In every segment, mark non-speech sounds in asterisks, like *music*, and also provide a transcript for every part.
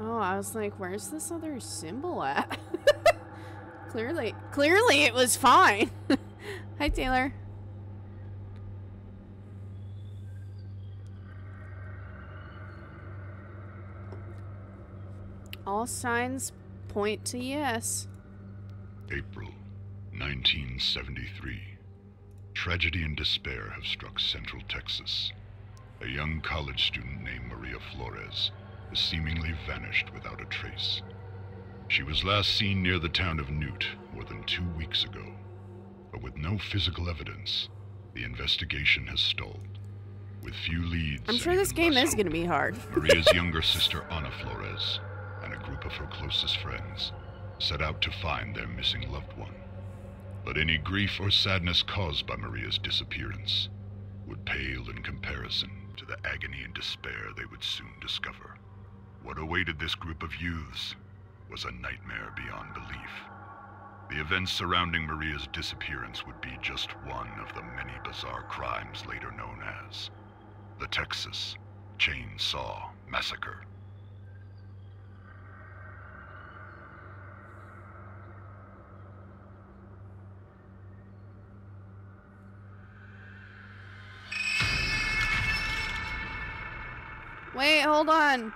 Oh, I was like, where's this other symbol at? *laughs* clearly, clearly it was fine. *laughs* Hi, Taylor. All signs point to yes. April 1973. Tragedy and despair have struck Central Texas. A young college student named Maria Flores seemingly vanished without a trace. She was last seen near the town of Newt more than two weeks ago. But with no physical evidence, the investigation has stalled. With few leads. I'm sure this game is going to be hard. Maria's *laughs* younger sister Ana Flores and a group of her closest friends set out to find their missing loved one. But any grief or sadness caused by Maria's disappearance would pale in comparison to the agony and despair they would soon discover. What awaited this group of youths was a nightmare beyond belief. The events surrounding Maria's disappearance would be just one of the many bizarre crimes later known as the Texas Chainsaw Massacre. Wait, hold on.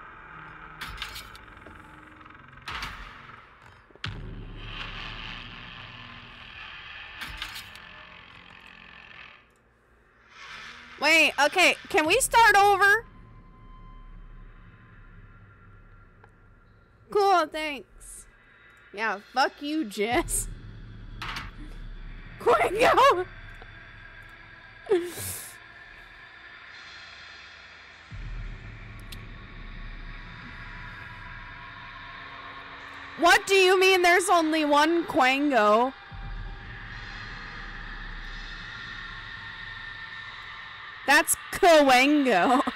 Wait, okay, can we start over? Cool, thanks. Yeah, fuck you, Jess. *laughs* Quingo! What do you mean there's only one Quango? That's Quango.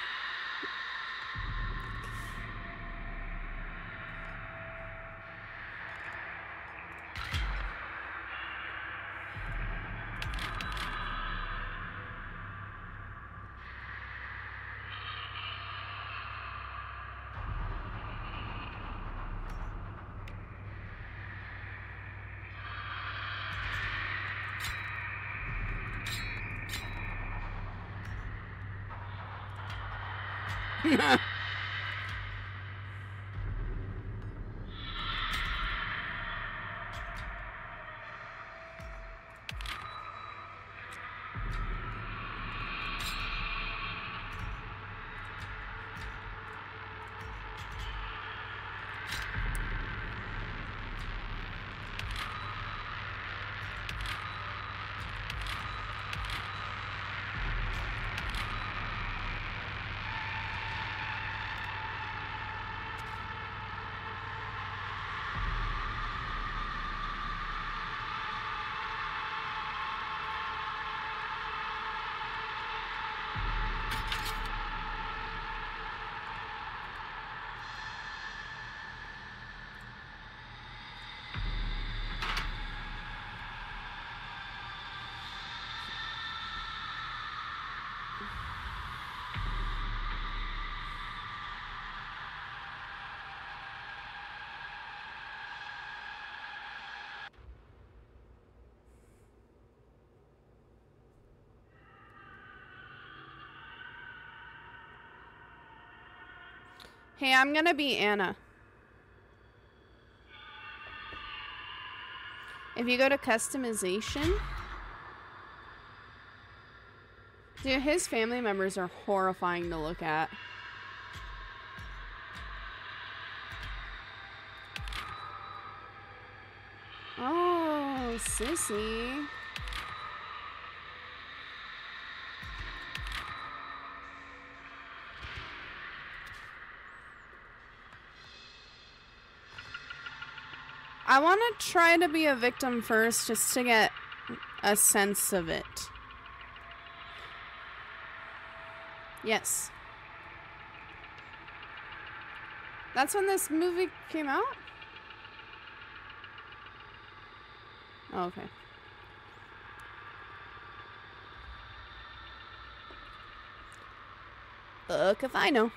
Hey, I'm gonna be Anna. If you go to customization, dude, his family members are horrifying to look at. Oh, sissy. I want to try to be a victim first just to get a sense of it. Yes. That's when this movie came out? Oh, okay. Look if I know.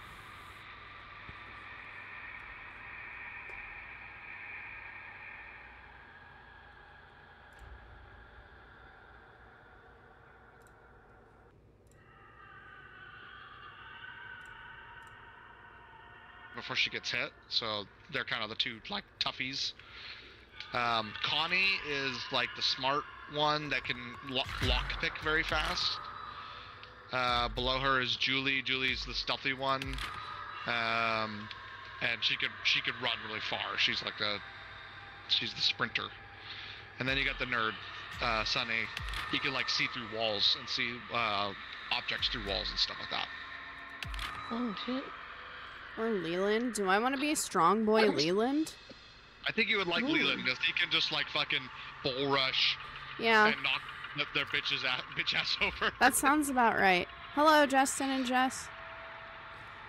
Before she gets hit. So they're kind of the two like toughies. Um, Connie is like the smart one that can lo- lock pick very fast. Uh, below her is Julie. Julie's the stealthy one, um, and she could she could run really far. She's like the she's the sprinter. And then you got the nerd, uh, Sonny. He can like see through walls and see uh, objects through walls and stuff like that. Oh shit. Or Leland. Do I want to be a strong boy Leland? I think you would like Ooh. Leland because he can just like fucking bull rush Yeah, and knock their bitches out, *laughs* bitch ass over. that sounds about right. Hello, Justin and Jess.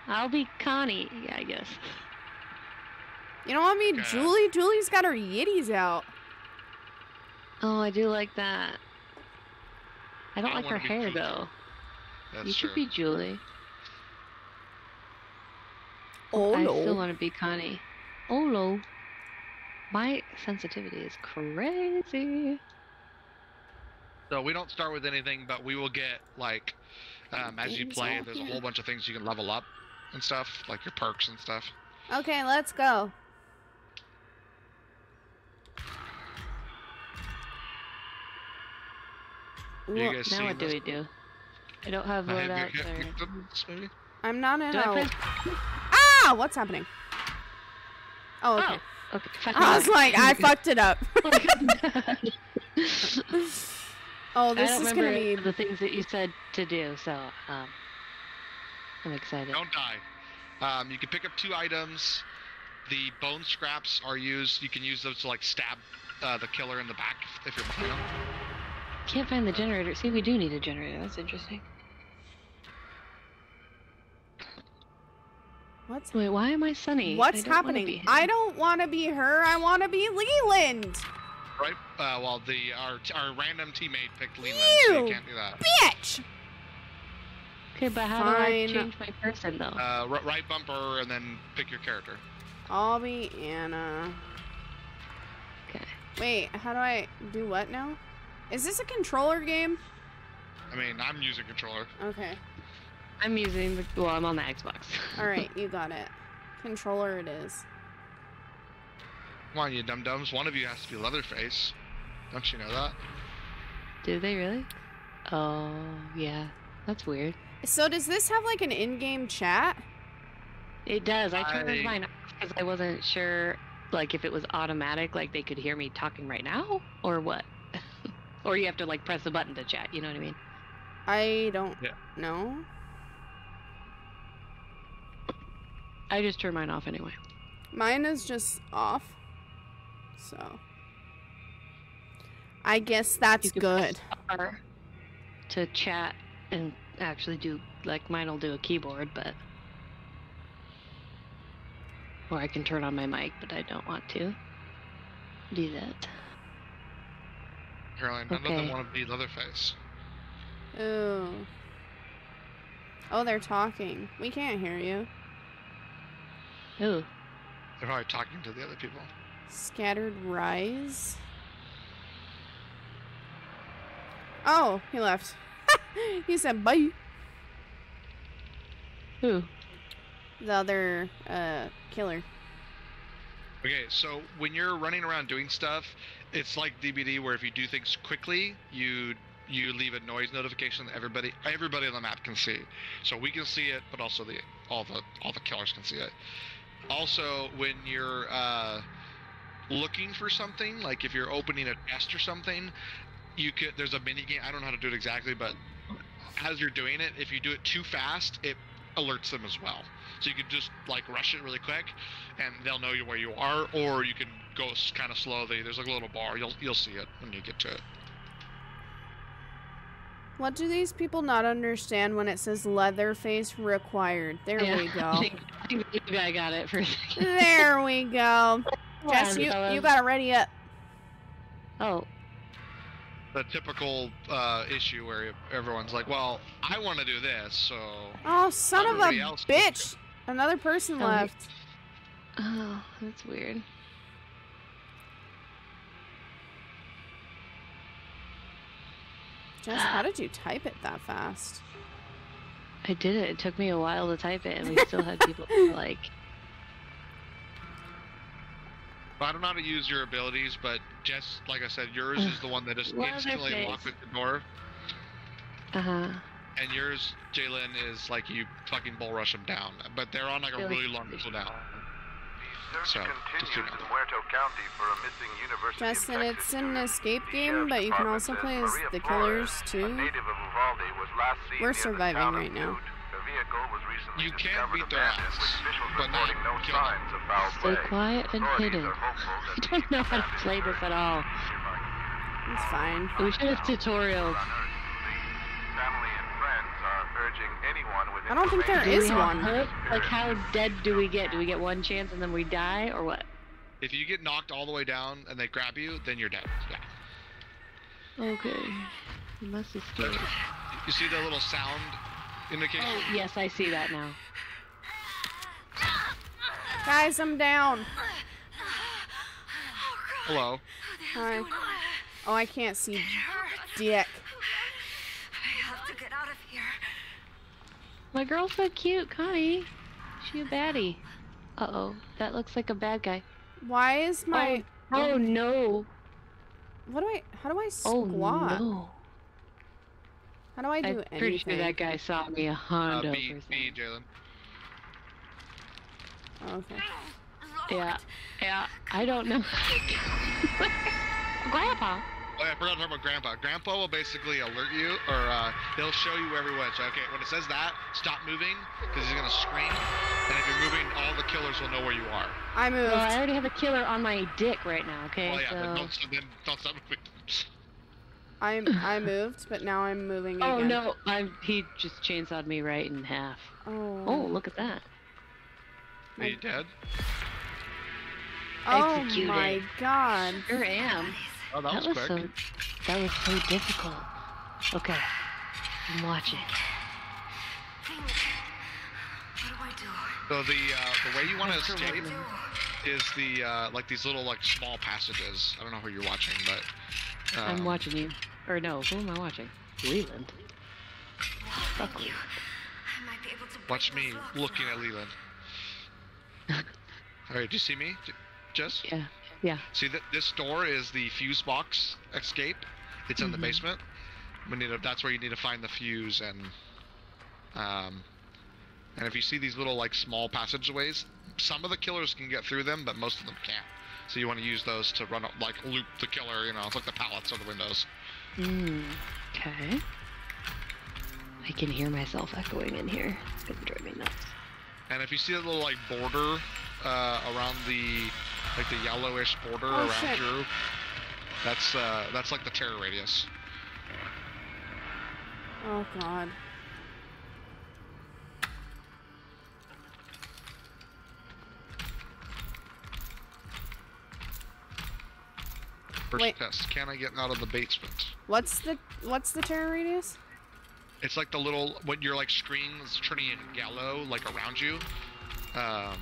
I'll be Connie, I guess. You know what I mean? Okay. Julie? Julie's got her yitties out. Oh, I do like that. I don't I like her hair Julie. though. That's you true. should be Julie. Oh I still want to be Connie. Oh no. My sensitivity is crazy. So we don't start with anything, but we will get like um, as you play. There's a whole bunch of things you can level up and stuff, like your perks and stuff. Okay, let's go. You Wha- guys Now seen what do this? we do? I don't have Uh, have you- loadouts have you or... done this movie? I'm not in Do I a. *laughs* press... Ah! What's happening? Oh, okay. Oh, okay. Fuck I was like, I fucked it up. *laughs* Oh, this is gonna be. the things that you said to do, so um, I'm excited. Don't die. Um, you can pick up two items. The bone scraps are used. You can use those to like stab uh, the killer in the back if, if you're behind them. Can't find the generator. See, we do need a generator. That's interesting. What's Wait, why am I Sonny? What's I don't wanna happening? I don't want to be her. I want to be Leland. Right? Uh, well, the our, our random teammate picked Leland, so you can't do that. Bitch. Okay, but how do I change my person though? Uh, right bumper and then pick your character. I'll be Anna. okay. Wait, how do I do what now? Is this a controller game? I mean, I'm using controller. Okay. I'm using the. Well, I'm on the Xbox. *laughs* All right, you got it. Controller it is. Come on, you dum dums. One of you has to be Leatherface. Don't you know that? do they really? Oh yeah, that's weird. So does this have like an in-game chat? It does. I turned I- mine off because I wasn't sure, like, if it was automatic, like they could hear me talking right now, or what. *laughs* or you have to like press a button to chat. You know what I mean? I don't Yeah. know. I just turned mine off anyway. Mine is just off. So I guess that's You could good. press to chat and actually do like mine will do a keyboard, but or I can turn on my mic, but I don't want to do that. Caroline, none of them want to be Leatherface. Ooh. Oh, they're talking. We can't hear you. Ooh, They're probably talking to the other people. Scattered rise. Oh, he left. *laughs* he said bye. ooh. The other uh killer. Okay, so when you're running around doing stuff, it's like DBD where if you do things quickly, you you leave a noise notification that everybody everybody on the map can see. So we can see it, but also the all the all the killers can see it. Also, when you're uh, looking for something, like if you're opening a chest or something, you could there's a mini game. I don't know how to do it exactly, but as you're doing it, if you do it too fast, it alerts them as well. So you could just like rush it really quick, and they'll know you where you are, or you can go kind of slowly. There's like a little bar. You'll you'll see it when you get to it. What do these people not understand when it says Leatherface required? There Yeah, we go. *laughs* think, I think maybe I got it for a second. there we go. *laughs* Jess, you, you fellas. got it ready up. Oh, The typical uh, issue where everyone's like, "Well, I want to do this," so Oh, son of a Everybody else can bitch. Another person Oh, left. oh, that's weird. Jess, how did you type it that fast? I did it. It took me a while to type it, and we still had people like. I don't know how to use your abilities, but Jess, like I said, yours is the one that just instantly locked the door. Uh huh. And yours, Jalen, is like you fucking bull rush them down, but they're on like a really long cooldown. So, just so you continues know. in Muerto County for a missing university Justin, it's an escape game, but you can also play as the killers too. native of Uvalde, was last seen We're surviving right now. Butte. Her vehicle was recently You can beat their ass, but not reporting no kill them. signs of foul Stay quiet and hidden. are hopeful *laughs* that I don't know how to play this at all. It's fine. We should have tutorials. I don't think there Do is one. hope? Like, how dead do we get? Do we get one chance and then we die, or what? If you get knocked all the way down and they grab you, then you're dead. Yeah. Okay. Unless it's scary. You see the little sound indication? Oh, yes, I see that now. Guys, I'm down. Hello. Hi. Oh, I can't see dick. I have to get out of here. My girl's so cute, Connie. She a baddie. Uh oh, that looks like a bad guy. Why is my Oh no! what do I how do I squat? Oh no! How do I do I'm pretty sure that guy saw me a Uh, Honda. B, B, Jalen. Okay. Yeah, yeah. I don't know. *laughs* Grandpa. Oh, yeah, I forgot to talk about Grandpa. Grandpa will basically alert you, or uh, he'll show you where everyone's. So, okay, when it says that, stop moving, because he's gonna scream. And if you're moving, all the killers will know where you are. I moved. Well, I already have a killer on my dick right now. Okay, well, yeah, but don't, so then don't stop moving. I'm I moved, but now I'm moving Oh again. no! I'm. He just chainsawed me right in half. Oh. Oh, look at that. Are you dead? Oh Executed. my god. Sure am. Oh, that, was, was quick. so. That was so difficult. Okay, I'm watching. What do I do? So the uh, the way you want to escape is the uh, like these little like small passages. I don't know who you're watching, but uh, I'm watching you. Or no, who am I watching? Leland. Fuck Leland. I might be able to watch me looking now. at Leland. *laughs* All right, do you see me, Jess? Yeah, yeah. See that this door is the fuse box escape. It's in the Mhm. basement. We need to, that's where you need to find the fuse and um and if you see these little like small passageways, some of the killers can get through them, but most of them can't. So you want to use those to run up, like loop the killer. You know, it's like the pallets or the windows. Hmm. Okay. I can hear myself echoing in here. It's gonna drive me nuts. And if you see that little like border uh, around the like the yellowish border Oh, around shit. Drew, that's uh, that's like the terror radius. Oh god. First Wait. test: Can I get out of the basement? What's the what's the terror radius? It's like the little when your like screen's turning yellow like around you. Um,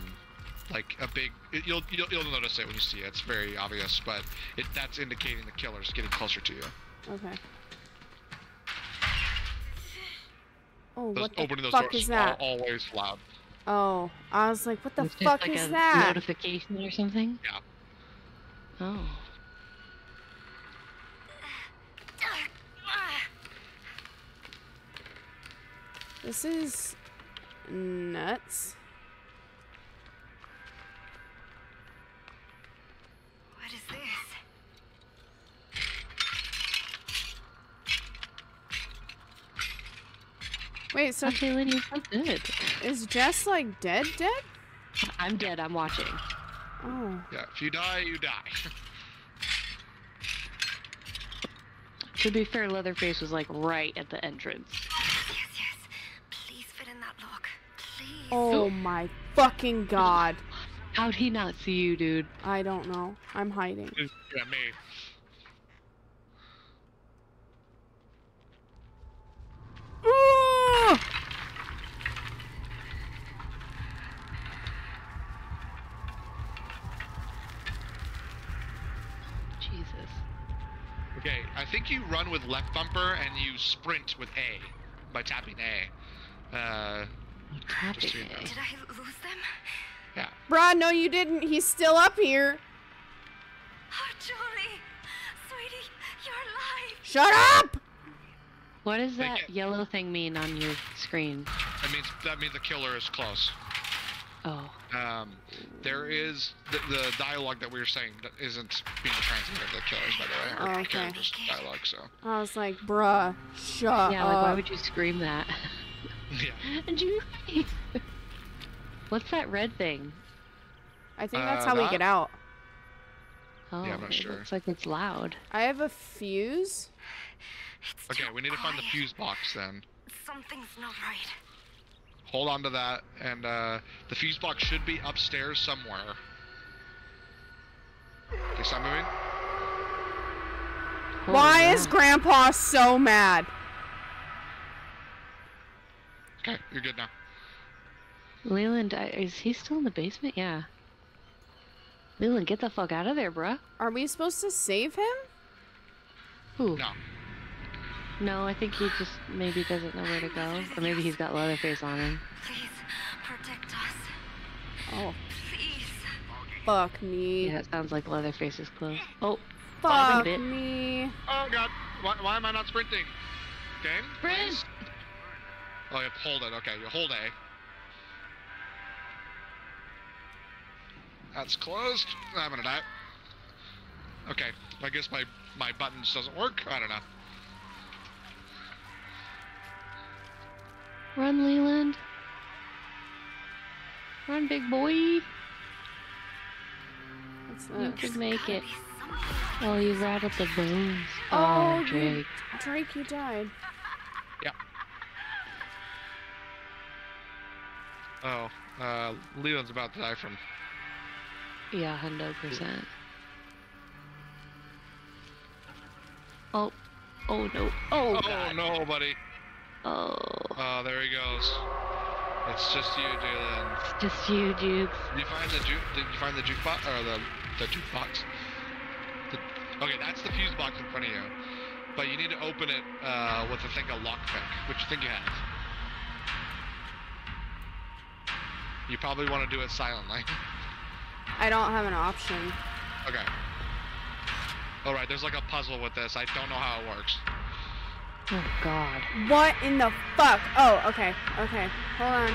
like a big. It, you'll, you'll you'll notice it when you see it. It's very obvious, but it that's indicating the killer's getting closer to you. Okay. *sighs* Oh, Those, what the opening those fuck doors is are that? always loud. Oh, I was like, what the It's fuck like is a that? notification or something? Yeah. Oh. This is nuts. Wait, so Okay, lady, you're so good. is Jess like dead dead? I'm dead. I'm watching. Oh. Yeah. If you die, you die. To be fair, Leatherface was like right at the entrance. Yes, yes. Please fit in that lock. Please. Oh my fucking god. How'd he not see you, dude? I don't know. I'm hiding. yeah, me. Jesus. Okay, I think you run with left bumper and you sprint with A by tapping A. Uh, Tapping Just so you know. it. Did I lose them? yeah. Bruh, no you didn't. He's still up here. Oh, Julie! Sweetie, you're alive! Shut up! What does They that can't- yellow thing mean on your screen? That means that means the killer is close. Oh. Um, there is the, the dialogue that we were saying that isn't being translated to the killers, by the way. Our Oh, okay. characters' dialogue, so I was like, bruh, shut yeah, like why would you scream that? *laughs* yeah. *laughs* Julie! What's that red thing? I think that's Uh, how we get out. Oh, I'm not it sure. looks like it's loud. I have a fuse. It's Okay, we need to find the fuse box then. Something's not right. Hold on to that, and uh, the fuse box should be upstairs somewhere. Okay, stop moving. Holy Why is. Grandpa so mad? Okay, you're good now. Leland, is he still in the basement? Yeah. Leland, get the fuck out of there, bruh. Are we supposed to save him? Who? No. No, I think he just maybe doesn't know where to go. Or maybe he's got Leatherface on him. Please, protect us. Oh, Please. fuck me. Yeah, it sounds like Leatherface is close. Oh, Fuck bit. me. Oh god, why, why am I not sprinting? Game? Sprint! please? Oh, you have to hold it. Okay, you hold A. That's closed. I'm gonna die. Okay, I guess my my buttons doesn't work. I don't know. run, Leland. Run, big boy. You What's can make it. be something. Oh, you rattled the bones. Oh, Oh, you- Drake. Drake, you died. Yeah. Oh, uh, Leland's about to die from. Yeah, hundred percent. Oh, oh no. Oh, Oh God. no, buddy. Oh, Oh, there he goes. It's just you, Jalen. It's just you, Jukes. Did you find the juke? Did you find the jukebox or the the jukebox? The, okay, that's the fuse box in front of you. But you need to open it uh, with a thing called lockpick, which you think you have. You probably want to do it silently. *laughs* I don't have an option. Okay. All right, there's like a puzzle with this. I don't know how it works. Oh God. What in the fuck? Oh, okay, okay. Hold on.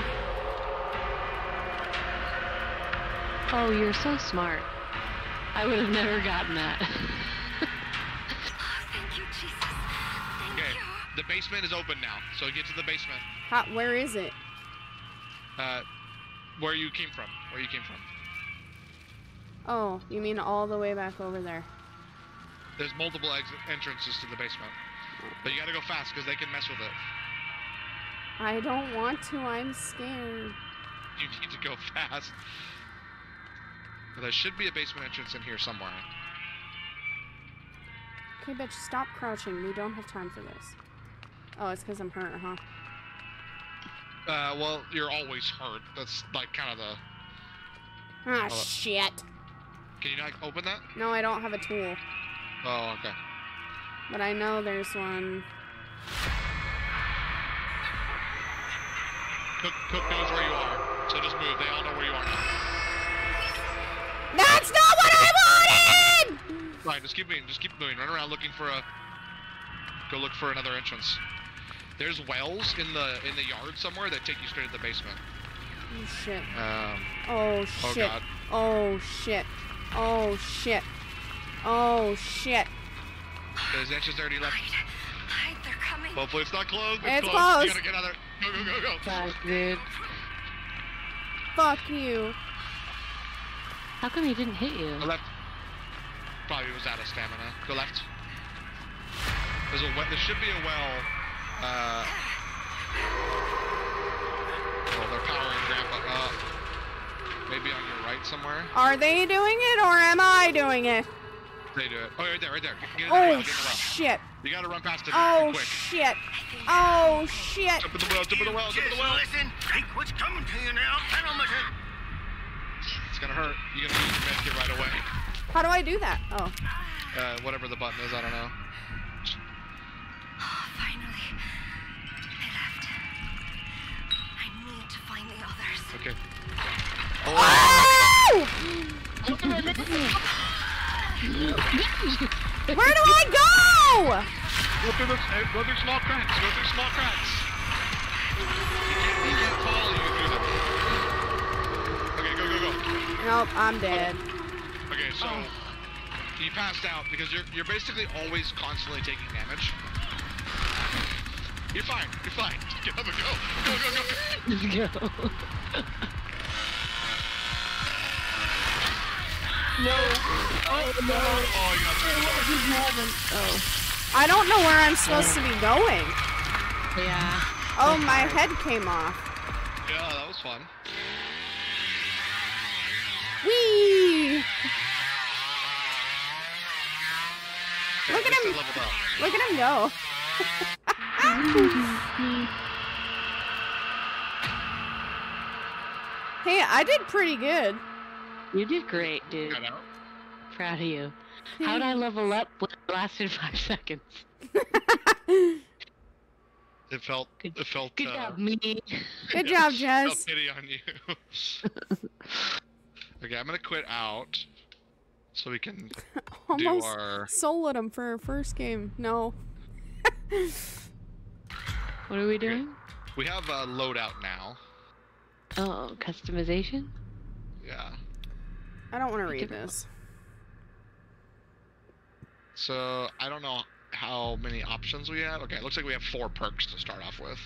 Oh, you're so smart. I would have never gotten that. Oh, thank you, Jesus. Thank Okay, you. the basement is open now, so get to the basement. How, where is it? Uh, where you came from? Where you came from? Oh, you mean all the way back over there? There's multiple entrances to the basement, but you gotta go fast because they can mess with it. I don't want to. I'm scared. You need to go *laughs* fast. There should be a basement entrance in here somewhere. Okay, bitch, stop crouching. We don't have time for this. Oh, it's because I'm hurt, huh? Uh, well, you're always hurt. That's like kind of the. Ah, shit. Can you not open that? No, I don't have a tool. Oh, okay. But I know there's one. Cook, Cook knows where you are, so just move. They all know where you are now. That's not what I wanted! Right, just keep moving. Just keep moving. Run around looking for a. Go look for another entrance. There's wells in the in the yard somewhere that take you straight to the basement. Oh, shit. Um. Oh, Oh. God. Oh, shit. Oh, shit. Oh, shit. There's entrance already left. Hide. Hide, they're coming. Hopefully it's not closed. It's You closed. gotta get out of there. Go go go go. Fuck, dude. Fuck you. How come he didn't hit you? Go left. Probably was out of stamina. Go left. There's a we- there should be a well. Uh, well, they're powering Grandpa up. Maybe on your right somewhere. Are they doing it or am I doing it? They do it. Oh, right there, right there. Get in the well, Oh, get in the well. shit. You gotta run past it Oh, quick. shit. Oh, shit. Jump in the well, jump in the well, jump in the well. listen, take what's coming to you now, Penelmaker. It's gonna hurt. You gotta use your medkit right away. How do I do that? Oh. Uh, whatever the button is, I don't know. Oh, finally. They left. I need to find the others. Okay. Oh! Where do I go? Go through the uh, go through small cracks. Go through small cracks. He can't, he can't follow you through them. Okay, go go go. Nope, I'm dead. Okay, so you passed out because you're you're basically always constantly taking damage. You're fine. You're fine. Get up and go. Go go go. *laughs* Let's go. Oh, you got through. oh. I don't know where I'm supposed to be going. Yeah. Oh, my head came off. Yeah, that was fun. Whee! Okay, Look at him. Look at him go. *laughs* hey, I did pretty good. You did great, dude. Got out. Proud of you. How'd I level up? What lasted five *laughs* seconds? It felt. Good- It felt. Good uh, job, me. Good yeah, job, Felt Jess. pity on you. *laughs* okay, I'm gonna quit out, so we can *laughs* do Almost our. soloed him for our first game. No. What are we doing? We have a loadout now. Oh, customization? Yeah. I don't want to read this. So I don't know how many options we have. Okay, it looks like we have four perks to start off with.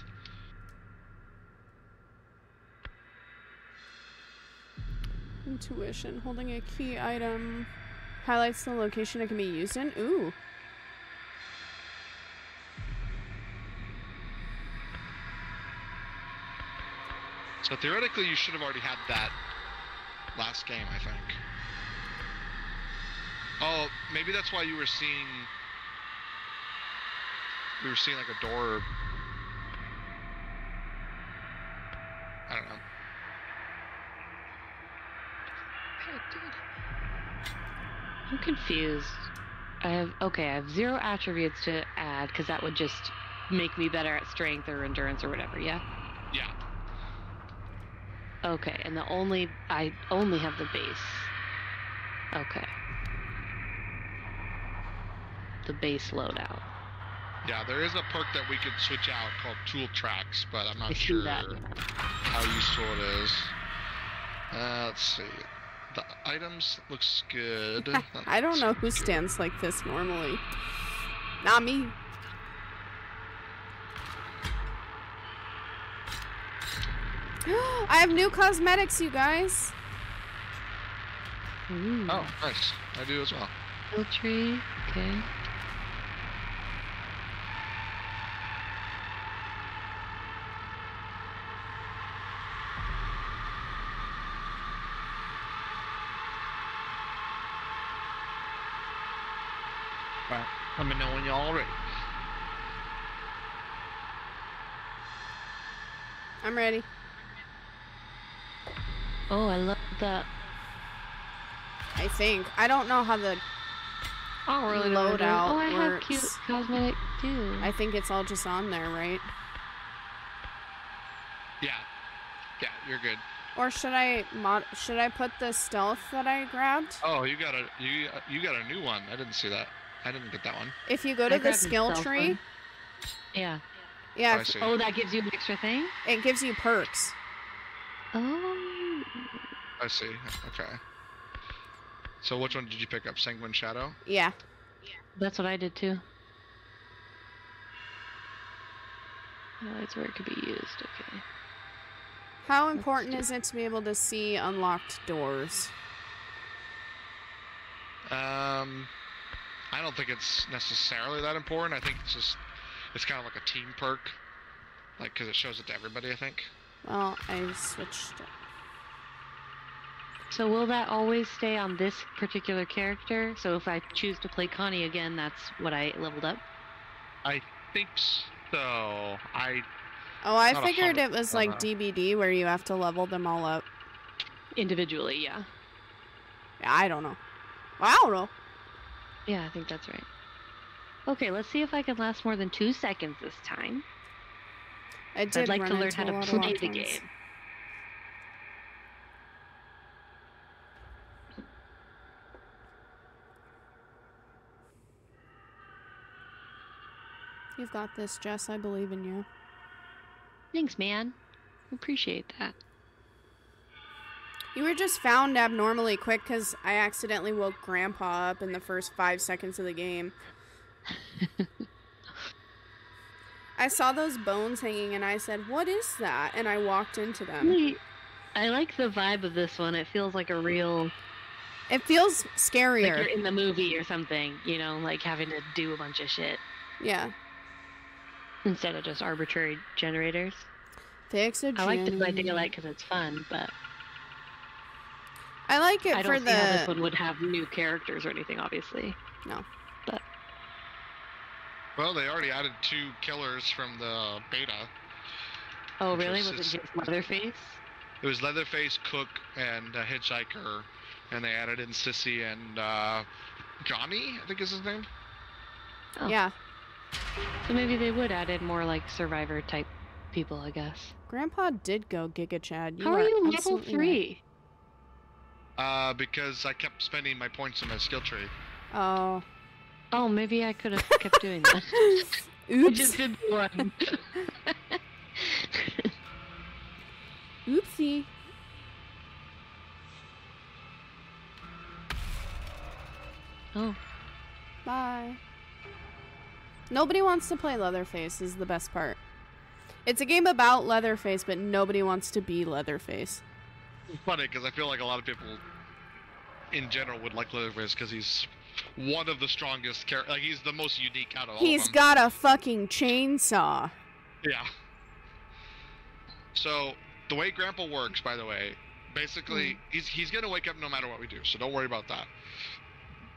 Intuition. Holding a key item highlights the location it can be used in. Ooh. So theoretically, you should have already had that last game, I think. Oh, maybe that's why you were seeing. We were seeing like a door. I don't know. I'm confused. I have okay. I have zero attributes to add because that would just make me better at strength or endurance or whatever. Yeah. Yeah. Okay, and the only I only have the base. Okay. The base loadout. Yeah, there is a perk that we could switch out called Tool Tracks, but I'm not see *laughs* sure that. how useful it is. Uh, let's see. The items looks good. *laughs* I don't know who here. stands like this normally. Not me. *gasps* I have new cosmetics, you guys. Ooh. Oh, nice. I do as well. Hill tree. Okay. Right. Let me know when y'all are ready. I'm ready. Oh, I love that. I think. I don't know how the. I don't really know what it is. Loadout Oh, I have cute cosmetic too. I think it's all just on there, right? Yeah. Yeah, you're good. Or should I mod? Should I put the stealth that I grabbed? Oh, you got a you you got a new one. I didn't see that. I didn't get that one. If you go to the the skill tree, one. Yeah. yeah, oh, I if- see. Oh, that gives you an extra thing. it gives you perks. Oh. I see. Okay. So which one did you pick up? Sanguine Shadow? Yeah. That's what I did too. Highlights where it could be used. Okay. How important is it to be able to see unlocked doors? Um, I don't think it's necessarily that important. I think it's just it's kind of like a team perk, like because it shows it to everybody. I think. Well, I switched it. So will that always stay on this particular character? So if I choose to play Connie again, that's what I leveled up. I think so. I Oh, I figured it was like uh, DBD where you have to level them all up. Individually, yeah. Yeah, I don't know. I don't know. Yeah, I think that's right. Okay, let's see if I can last more than two seconds this time. I did I'd like run to learn how to play the ones. game. You've got this, Jess. I believe in you. Thanks, man. Appreciate that. You were just found abnormally quick because I accidentally woke Grandpa up in the first five seconds of the game. *laughs* I saw those bones hanging and I said, What is that? And I walked into them. I like the vibe of this one. It feels like a real, It feels like scarier. you're in the movie or something. You know, like having to do a bunch of shit yeah. Instead of just arbitrary generators. Fix a I like Dead by gen- Daylight because it's fun, but I like it I for don't see this one would have new characters or anything. Obviously, No. But Well, they already added two killers from the beta. oh really? was- Was it just Leatherface? It was Leatherface, Cook, and uh, Hitchhiker, and they added in Sissy and uh, Johnny, I think is his name. Oh. Yeah. So maybe they would add in more like Survivor type people, I guess. Grandpa did go Giga Chad. You How are you level absolutely right. three? Uh, because I kept spending my points in my skill tree. Oh. Oh, maybe I could have kept doing that. I *laughs* Oops. just did one. *laughs* Oopsie. oh, Bye. Nobody wants to play Leatherface is the best part. It's a game about Leatherface, but nobody wants to be Leatherface. It's funny because I feel like a lot of people, in general, would like Leatherface because he's one of the strongest characters. Like he's the most unique out of all He's of them. He's got a fucking chainsaw. Yeah. So the way Grandpa works, by the way, basically hmm. he's he's gonna wake up no matter what we do. So don't worry about that.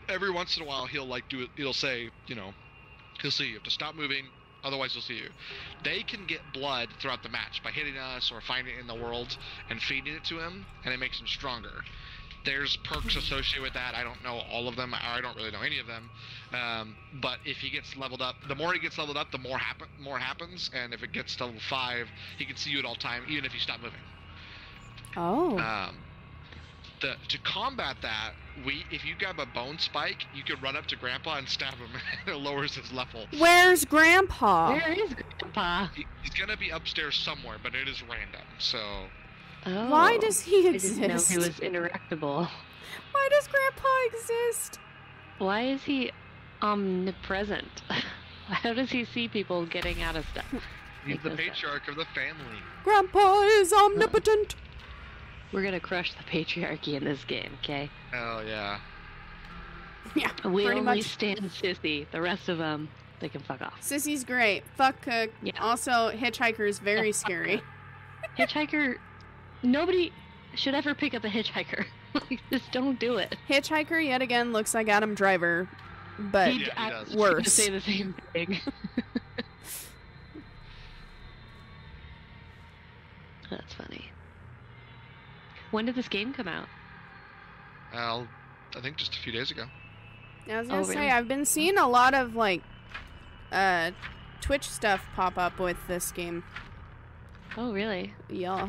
Every once in a while he'll like do it. He'll say, you know, he'll see you You have to stop moving. Otherwise, he'll see you. They can get blood throughout the match by hitting us or finding it in the world and feeding it to him, and it makes him stronger. There's perks associated with that. I don't know all of them. or I don't really know any of them. Um, but if he gets leveled up, the more he gets leveled up, the more happen more happens. And if it gets to level five, he can see you at all time, even if you stop moving. Oh. Um, the, to combat that, we if you grab a bone spike, you can run up to Grandpa and stab him, *laughs* and it lowers his level. Where's Grandpa? where is Grandpa? He, he's gonna be upstairs somewhere, but it is random. So Oh, Why does he I didn't know exist? he was interactable. Why does Grandpa exist? Why is he omnipresent? *laughs* How does he see people getting out of stuff? he's the no sense. patriarch of the family. Grandpa is omnipotent. We're gonna crush the patriarchy in this game, okay? Hell yeah. Yeah, *laughs* We pretty only much. stand *laughs* Sissy. The rest of them, they can fuck off. Sissy's great. Fuck Cook. Yeah. Also, Hitchhiker is very Yeah, scary. Hitchhiker. Nobody should ever pick up a hitchhiker. *laughs* like, just don't do it. Hitchhiker yet again looks like Adam Driver, but He'd Yeah, he act- gonna worse. say the same thing. That's funny. When did this game come out? Well, I think just a few days ago. I was Oh, gonna say really? I've been seeing a lot of like uh Twitch stuff pop up with this game. Oh, really? Yeah.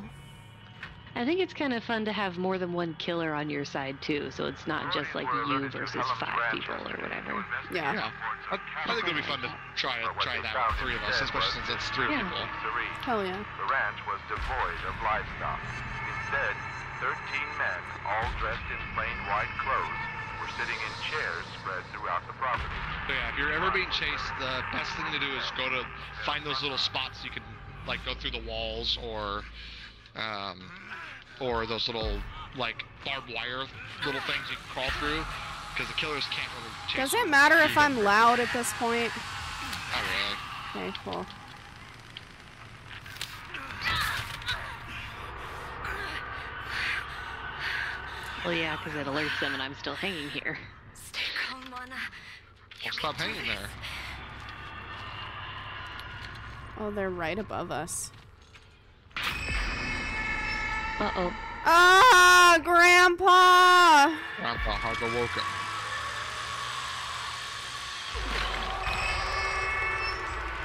I think it's kind of fun to have more than one killer on your side too, so it's not just like you versus five people or whatever. Yeah. Yeah. I, I think it'll be fun to try it, try that with three of us, especially since it's three Yeah. people. Serene. Hell yeah. The ranch was devoid of livestock. Instead, 13 men, all dressed in plain white clothes, were sitting in chairs spread throughout the property. So yeah, if you're ever being chased, the best thing to do is go to find those little spots you can like go through the walls or um, or those little like barbed wire little things you can crawl through because the killers can't really chase Does it matter if I'm loud at this point? Not really. Okay, cool. Well, yeah, because it alerts them and I'm still hanging here. Stay calm, Lana. Well, stop hanging there. Oh, they're right above us. Uh oh. Ah, Grandpa! Grandpa Hagawoka.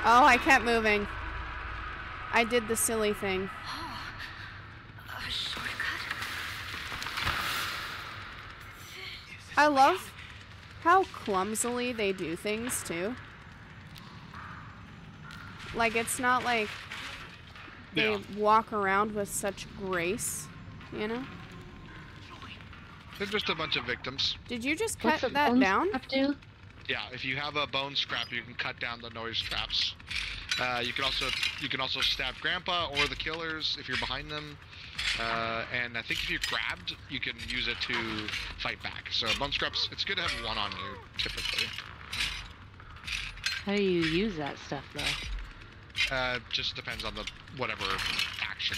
Oh, I kept moving. I did the silly thing. A shortcut? I love how clumsily they do things too. Like it's not like they Yeah. walk around with such grace, you know? They're just a bunch of victims. Did you just cut the that down? scrap do? Yeah, if you have a bone scrap, you can cut down the noise traps. Uh, you can also you can also stab Grandpa or the killers if you're behind them. Uh, and I think if you're grabbed, you can use it to fight back. So bone scraps, it's good to have one on you typically. How do you use that stuff though? Uh, just depends on the whatever action.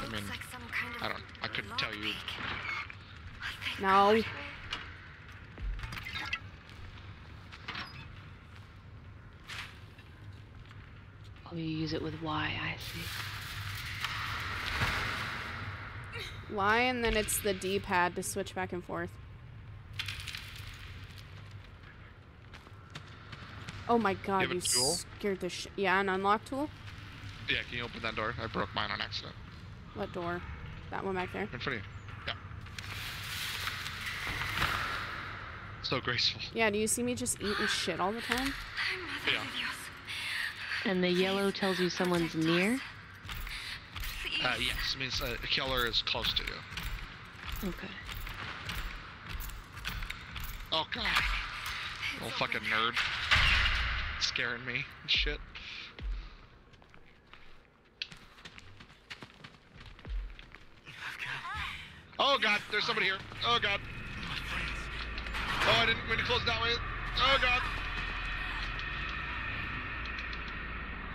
I mean, like some kind of I don't, I couldn't tell you. No. Oh, you use it with Y. I see. Y and then it's the D-pad to switch back and forth. Oh my god, have a you scared the shit. Yeah, an unlock tool? Yeah, can you open that door? I broke mine on accident. What door? That one back there. In front of you. Yeah. So graceful. Yeah, do you see me just eating shit all the time? Yeah. And the yellow tells you someone's near. Uh, yes, means uh, a killer is close to you. Okay. Oh god. Little fucking nerd. Scaring me and shit. Oh god, there's somebody here. Oh god. Oh, I didn't mean to close that way. Oh god.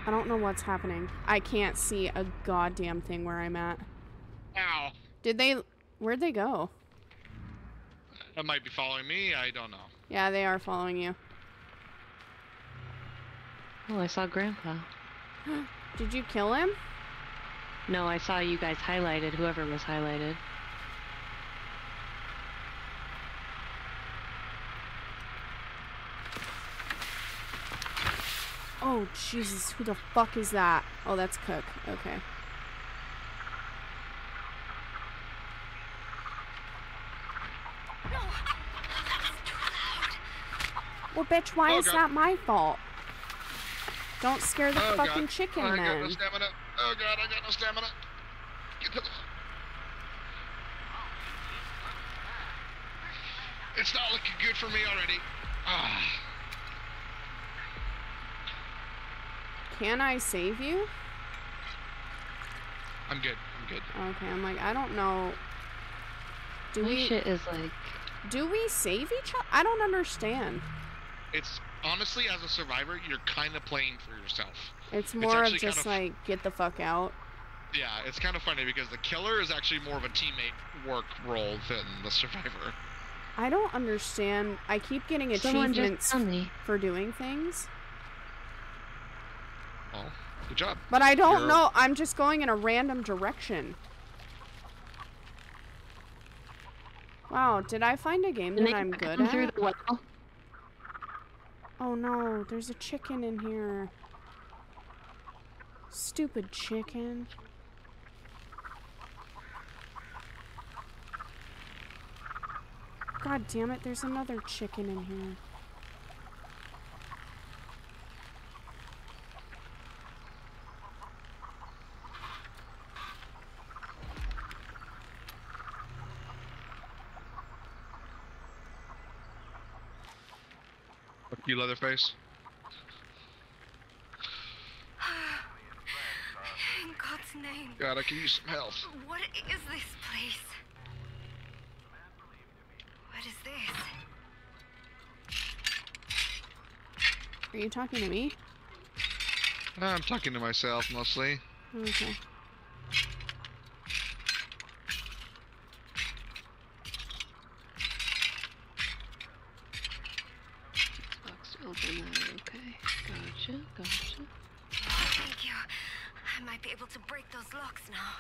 I don't know what's happening. I can't see a goddamn thing where I'm at. Ow. Did they... Where'd they go? That might be following me. I don't know. Yeah, they are following you. Oh, I saw Grandpa. *gasps* Did you kill him? No, I saw you guys highlighted. Whoever was highlighted. Oh, Jesus, who the fuck is that? Oh, that's Cook. Okay. No. That's too loud. Well, bitch, why Oh, is God. that my fault? Don't scare the oh fucking god. chicken, I got no man. stamina. Oh god, I got no stamina. Get to the... It's not looking good for me already. Ah. Can I save you? I'm good. I'm good. Okay, I'm like, I don't know. Do My we shit is like. do we save each other? I don't understand. It's honestly, as a survivor, you're kind of playing for yourself. It's more of actually kind just of- like get the fuck out. Yeah, it's kind of funny because the killer is actually more of a teammate work role than the survivor. I don't understand. I keep getting Someone achievements found me. for doing things, Well, good job. but I don't You're- know. I'm just going in a random direction. Wow, did I find a game And that I'm good come through at? the well. Oh no, there's a chicken in here. Stupid chicken. God damn it, there's another chicken in here. You, Leatherface. In God's name. God, I can use some health. What is this place? What is this? Are you talking to me? I'm talking to myself mostly. Okay. Box to open that. Okay. Gotcha. Gotcha. Oh, thank you. I might be able to break those locks now.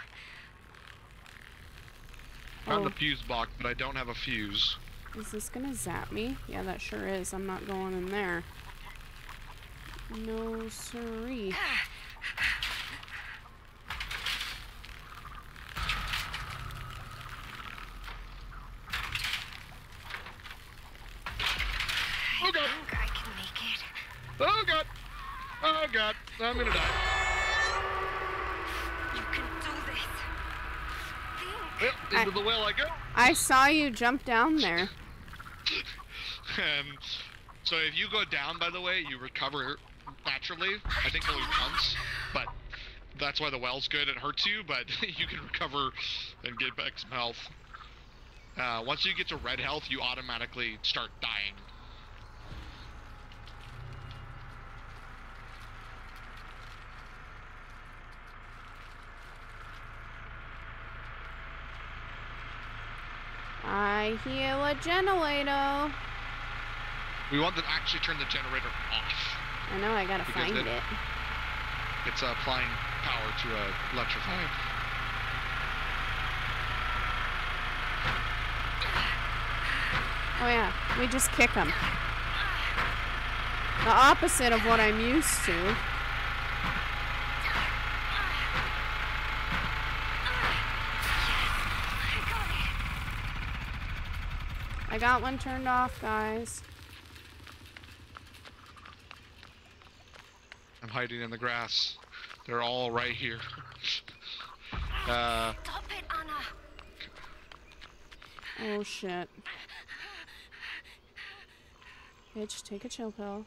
Found Oh. the fuse box, but I don't have a fuse. Is this gonna zap me? Yeah, that sure is. I'm not going in there. No siree. Ah, Oh god! I think I can make it. Oh god! Oh god, I'm gonna die. You can do this. Think. Well, into the well I saw you jump down there. Um, so if you go down, by the way, you recover naturally. I think only once, but that's why the well's good. It hurts you, but *laughs* you can recover and get back some health. Uh, once you get to red health, you automatically start dying. I a generator. We want to actually turn the generator off. I know, I gotta find it- it. It's uh, applying power to uh, electrify. Oh yeah, we just kick them. The opposite of what I'm used to. I got it. I got one turned off, guys. I'm hiding in the grass. They're all right here. *laughs* uh, Stop it, Anna. Oh shit. Bitch, take a chill pill.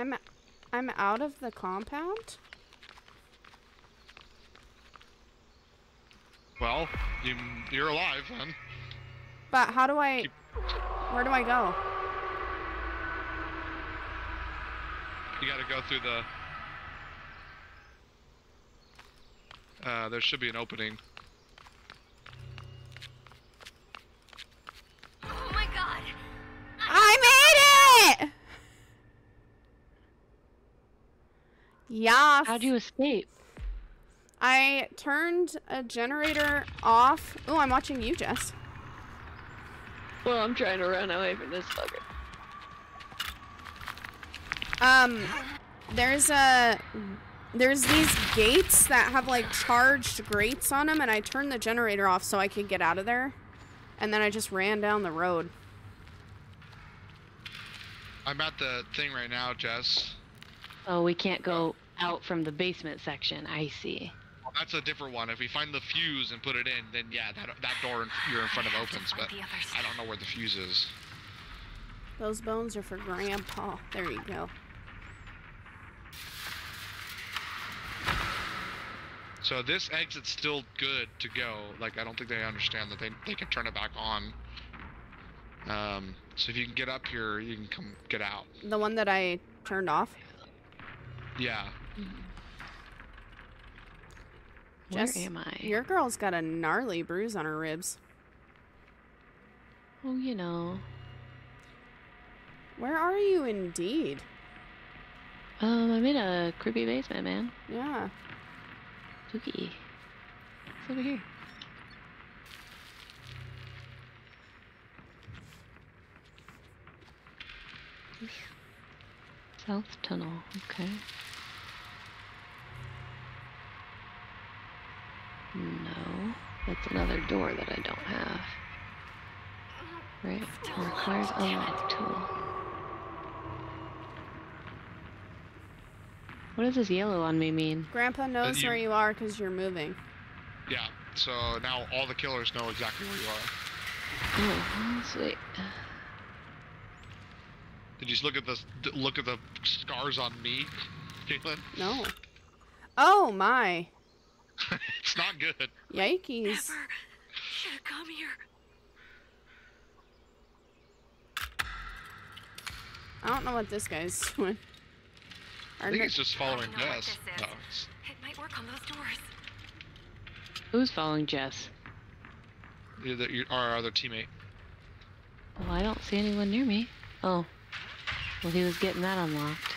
I'm I'm out of the compound? well, you, you're alive then. But how do I Keep- Where do I go? You gotta go through the. Uh, there should be an opening. Yes. How'd you escape? I turned a generator off. Oh, I'm watching you, Jess. Well, I'm trying to run away from this fucker. Um, there's a there's these gates that have like charged grates on them, and I turned the generator off so I could get out of there, and then I just ran down the road. I'm at the thing right now, Jess. Oh, we can't go out from the basement section. I see. Well, that's a different one. If we find the fuse and put it in, then yeah, that that door in, you're in front of I have to opens. But the others. I don't know where the fuse is. Those bones are for Grandpa. There you go. So this exit's still good to go. Like I don't think they understand that they they can turn it back on. Um, so if you can get up here, you can come get out. The one that I turned off. Yeah. Where Jess, am I? Your girl's got a gnarly bruise on her ribs. Oh, you know. Where are you indeed? Um, I'm in a creepy basement, man. Yeah. Spooky. It's over here. South tunnel. Okay. No, that's another door that I don't have. Right. Requires unlock tool. What does this yellow on me mean? Grandpa knows you- where you are because you're moving. Yeah. So now all the killers know exactly where you are. Oh, sweet. Did you just look at the look at the scars on me, Caitlin? No. Oh my. *laughs* it's not good. Yikes. Never should have come here. I don't know what this guy's *laughs* doing. I Are think he's just following Jess. No, oh, It might work on those doors. Who's following Jess? the- the- your- our other teammate. Well, I don't see anyone near me. Oh. Well, he was getting that unlocked,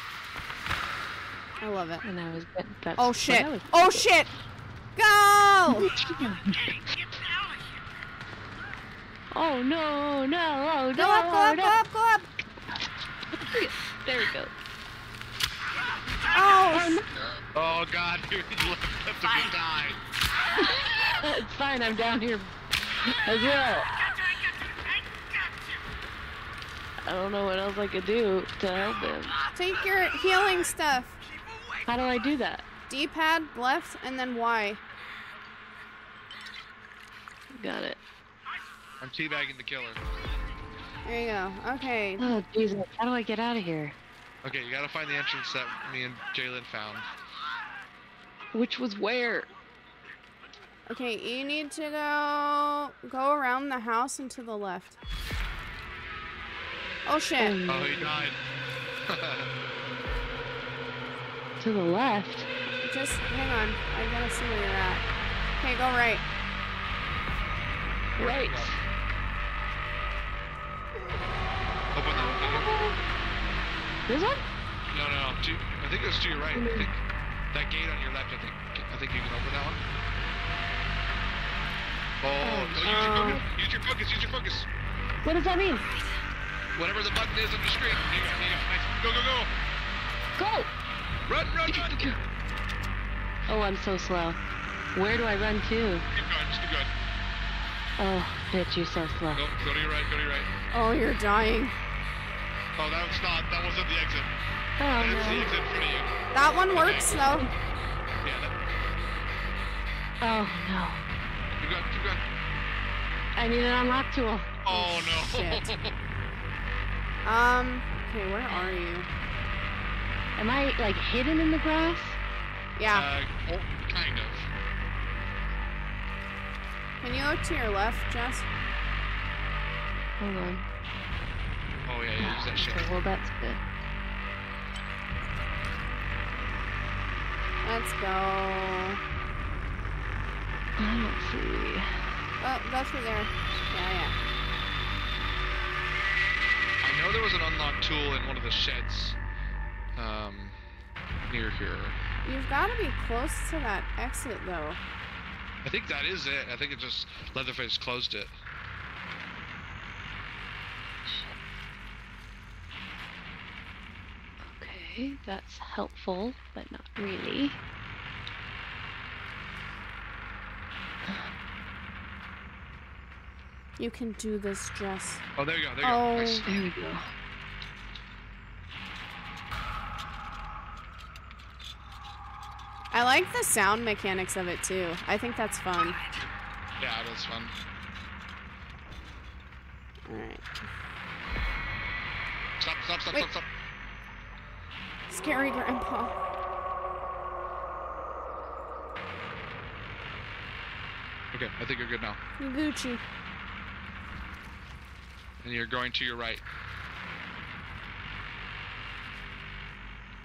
I love it. and I was getting that. Oh shit. Oh shit. Go! *laughs* Oh no, no, oh no, Go up, go up, no. go up, go up. *laughs* There we go. Oh, Oh, oh god, *laughs* you left left him to die. it's fine, I'm down here as well. I don't know what else I could do to help him. take your healing stuff. How do I do that? D-pad left and then Y. Got it. I'm teabagging the killer. There you go. Okay. Oh Jesus, how do I get out of here? Okay, you gotta find the entrance that me and Jalen found. Which was where? Okay, you need to go go around the house and to the left. Oh shit. Oh, he died. *laughs* To the left. Just hang on. I gotta see where you're at. Okay, go right. Right. Open that window. This one? No, no, no. To, I think it's to your right. I think that gate on your left. I think. I think you can open that one. Oh, no, use, your um, focus, use your focus. Use your focus. What does that mean? Whatever the button is on the screen. You, you, nice. Go, go, go. Go! Run, run, run. *laughs* Oh, I'm so slow. Where do I run to? Keep going. Just keep going. Oh, bitch, you're so slow. Go, go to your right. Go to your right. Oh, you're dying. Oh, that was not. That wasn't the exit. Oh, That's the no. exit in front of you. That one works though. Yeah. That, Oh, no. keep going. Keep going. I need an unlock tool. Oh no. shit. *laughs* Um, okay, where are you? Am I, like, hidden in the grass? Yeah. Uh, oh, kind of. Can you look to your left, Jess? Hold on. Oh yeah, yeah. Use that shit. Okay, well, that's good. Let's go. I don't see. Oh, go through there. Yeah, yeah. I know there was an unlocked tool in one of the sheds. Um, near here. You've got to be close to that exit though. I think that is it. I think it just Leatherface closed it. Okay, that's helpful, but not really. You can do this, Jess. Oh, there you go. There you Oh. go. Nice. There we go. I like the sound mechanics of it too. I think that's fun. Yeah, it was fun. All right. Stop! Stop! Stop! Wait. Stop! Stop! Scary grandpa. Okay, I think you're good now. Gucci. And you're going to your right.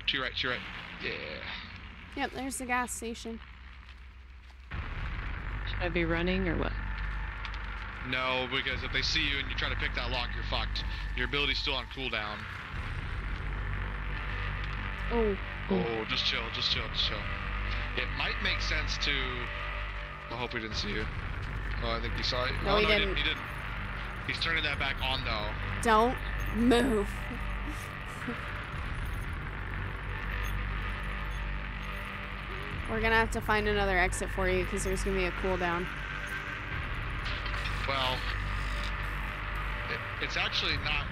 To your right. To your right. Yeah. Yep, there's the gas station. Should I be running or what? No, because if they see you and you try to pick that lock, you're fucked. Your ability's still on cooldown. Oh, Oh, just chill, just chill, just chill. It might make sense to. I hope he didn't see you. Oh, I think he saw you. No, oh, he no, didn't. He didn't. He's turning that back on though. don't move. We're gonna have to find another exit for you because there's gonna be a cooldown. Well, it, it's actually not.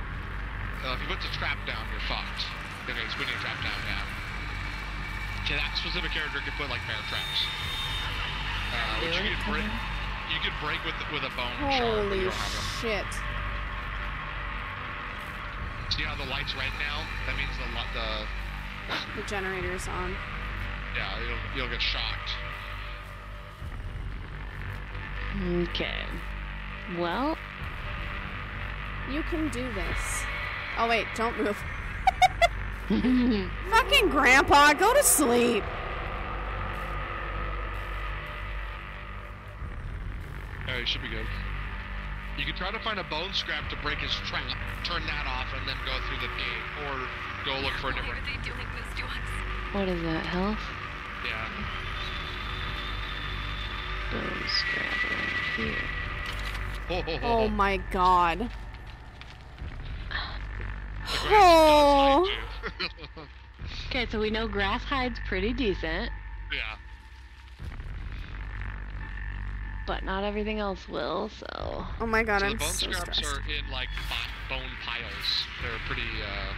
Uh, if you put the trap down, you're fucked. Okay, he's putting a trap down, yeah. Okay, that specific character can put like bear traps. Uh, which you could break. You could break with with a bone Holy you don't have them. shit. See how the light's red now? That means the the The generator's on. Yeah you'll you'll get shocked. Okay. Well, You can do this. Oh wait, don't move. *laughs* Fucking grandpa, go to sleep. Yeah, you should be good. You can try to find a bone scrap to break his trap, turn that off, and then go through the gate, or go look for a Why different. are they doing this to us? what is that? Health? Yeah. Bone scrap around here. Oh my god. The grass does Oh. Okay, so we know grass hides pretty decent, yeah. but not everything else will, so. Oh my god, so the I'm bone scraps are in like bone piles. They're pretty, uh,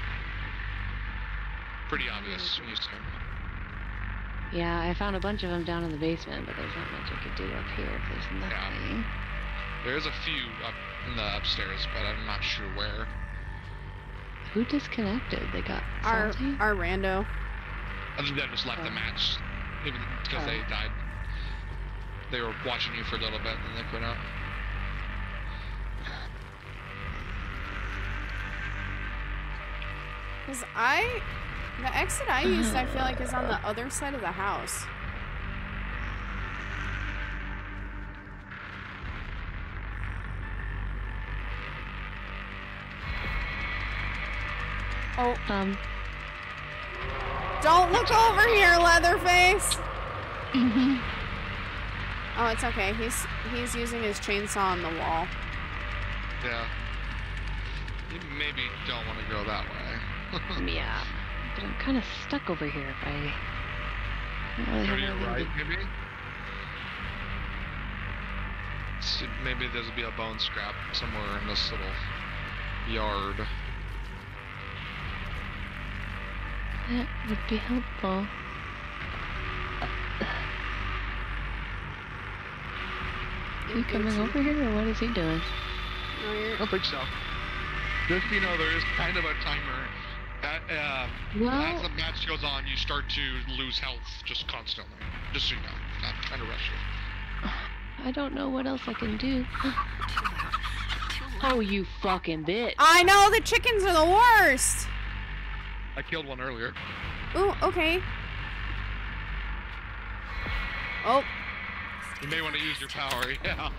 pretty obvious when you see them. Yeah, I found a bunch of them down in the basement, but there's not much I could do up here if there's nothing. There is a few up in the upstairs, but I'm not sure where. Who disconnected? They got Our salty? our rando. I think they just left the Oh. match, even because they Oh. died. They were watching you for a little bit, and then they quit out. Cause I, the exit I used, I feel like is on the other side of the house. Oh, Um, don't look over here, Leatherface. *laughs* Oh, it's okay. He's he's using his chainsaw on the wall. Yeah. You maybe don't want to go that way. *laughs* yeah. But I'm kind of stuck over here if I. don't really have your anything right, to- maybe? See, maybe there'll be a bone scrap somewhere in this little yard. That would be helpful. You coming over here, or what is he doing? I don't think so. Just you know, there is kind of a timer. At, uh, as the match goes on, you start to lose health just constantly. Just so you know, not trying to rush you. I don't know what else I can do. Too loud. Too loud. Oh, you fucking bitch! I know the chickens are the worst. I killed one earlier. Ooh, okay. Oh, You may want to use your power. *laughs* Yeah.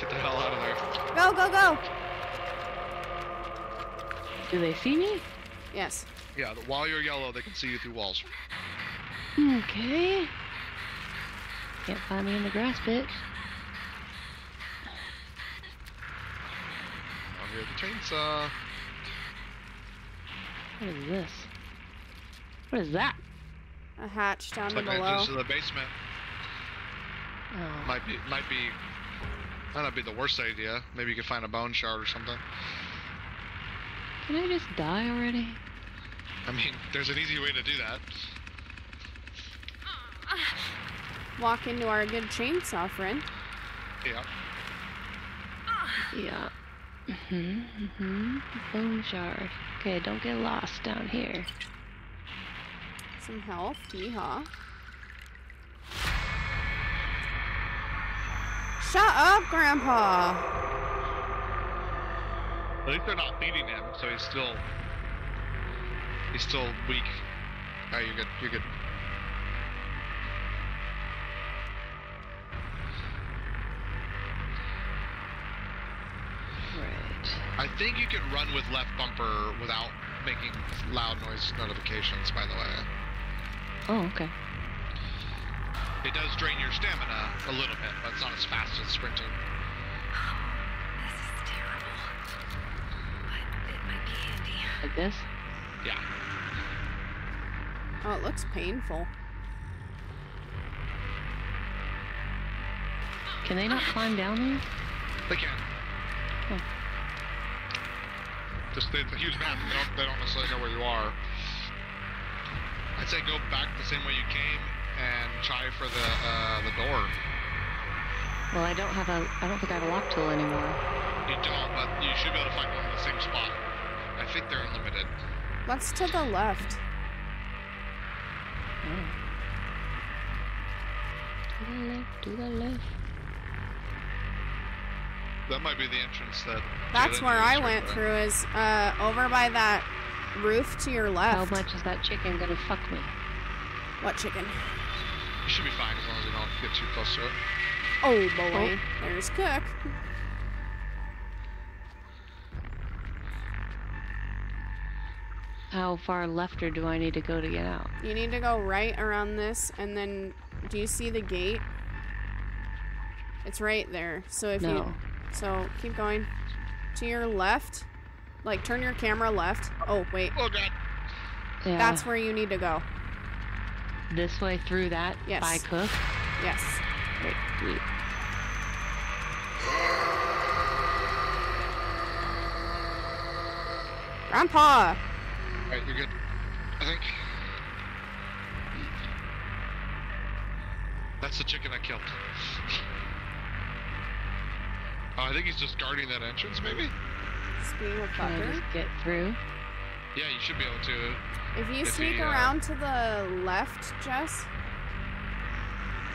Get the hell out of there. go, go, go. Do they see me? Yes. Yeah. While you're yellow, they can see you through walls. Okay. Can't find me in the grass pit. I'll hear the chainsaw. What is this? What is that? A hatch down It's like below. entrance to the basement. Oh, Might be, might be, might not be the worst idea. Maybe you could find a bone shard or something. can I just die already? I mean, there's an easy way to do that. Walk into our good chainsaw friend. Yeah. Yeah. Mhm. Mm-hmm. Bone shard. Okay, don't get lost down here. Some health. Yeehaw. Shut up, Grandpa. At least they're not feeding him, so he's still, he's still weak. Oh, you're good. You're good. Right. I think you can run with left bumper without making loud noise notifications. By the way, Oh, okay. it does drain your stamina a little bit, but it's not as fast as sprinting. Oh, this is terrible. But it might be handy. Like this? Yeah. Oh, it looks painful. Can they not climb down there? They can. Oh. Just it's a huge map. They don't, they don't necessarily know where you are. I'd say go back the same way you came and try for the uh, the door. Well, I don't have a. I don't think I have a lock tool anymore. You don't, but you should be able to find one in the same spot. I think they're unlimited. Let's to the left. Oh. To the left. To the left. That might be the entrance that. That's where I went there. through. Is uh over by that roof to your left. How much is that chicken gonna fuck me? What chicken? You should be fine as long as you don't get too close to it. Oh boy, there's Cook. How far left or do I need to go to get out? You need to go right around this, and then do you see the gate? It's right there. So if No. you So keep going. To your left. Like turn your camera left. Oh, wait. Oh god. Yeah. That's where you need to go. this way through that Yes. by Cook. Yes. Great. Sweet. Grandpa! Alright, you're good. I think. That's the chicken I killed. oh, I think he's just guarding that entrance, maybe? Speaking of Can I just get through? Yeah, you should be able to. If you If sneak he, uh, around to the left, Jess.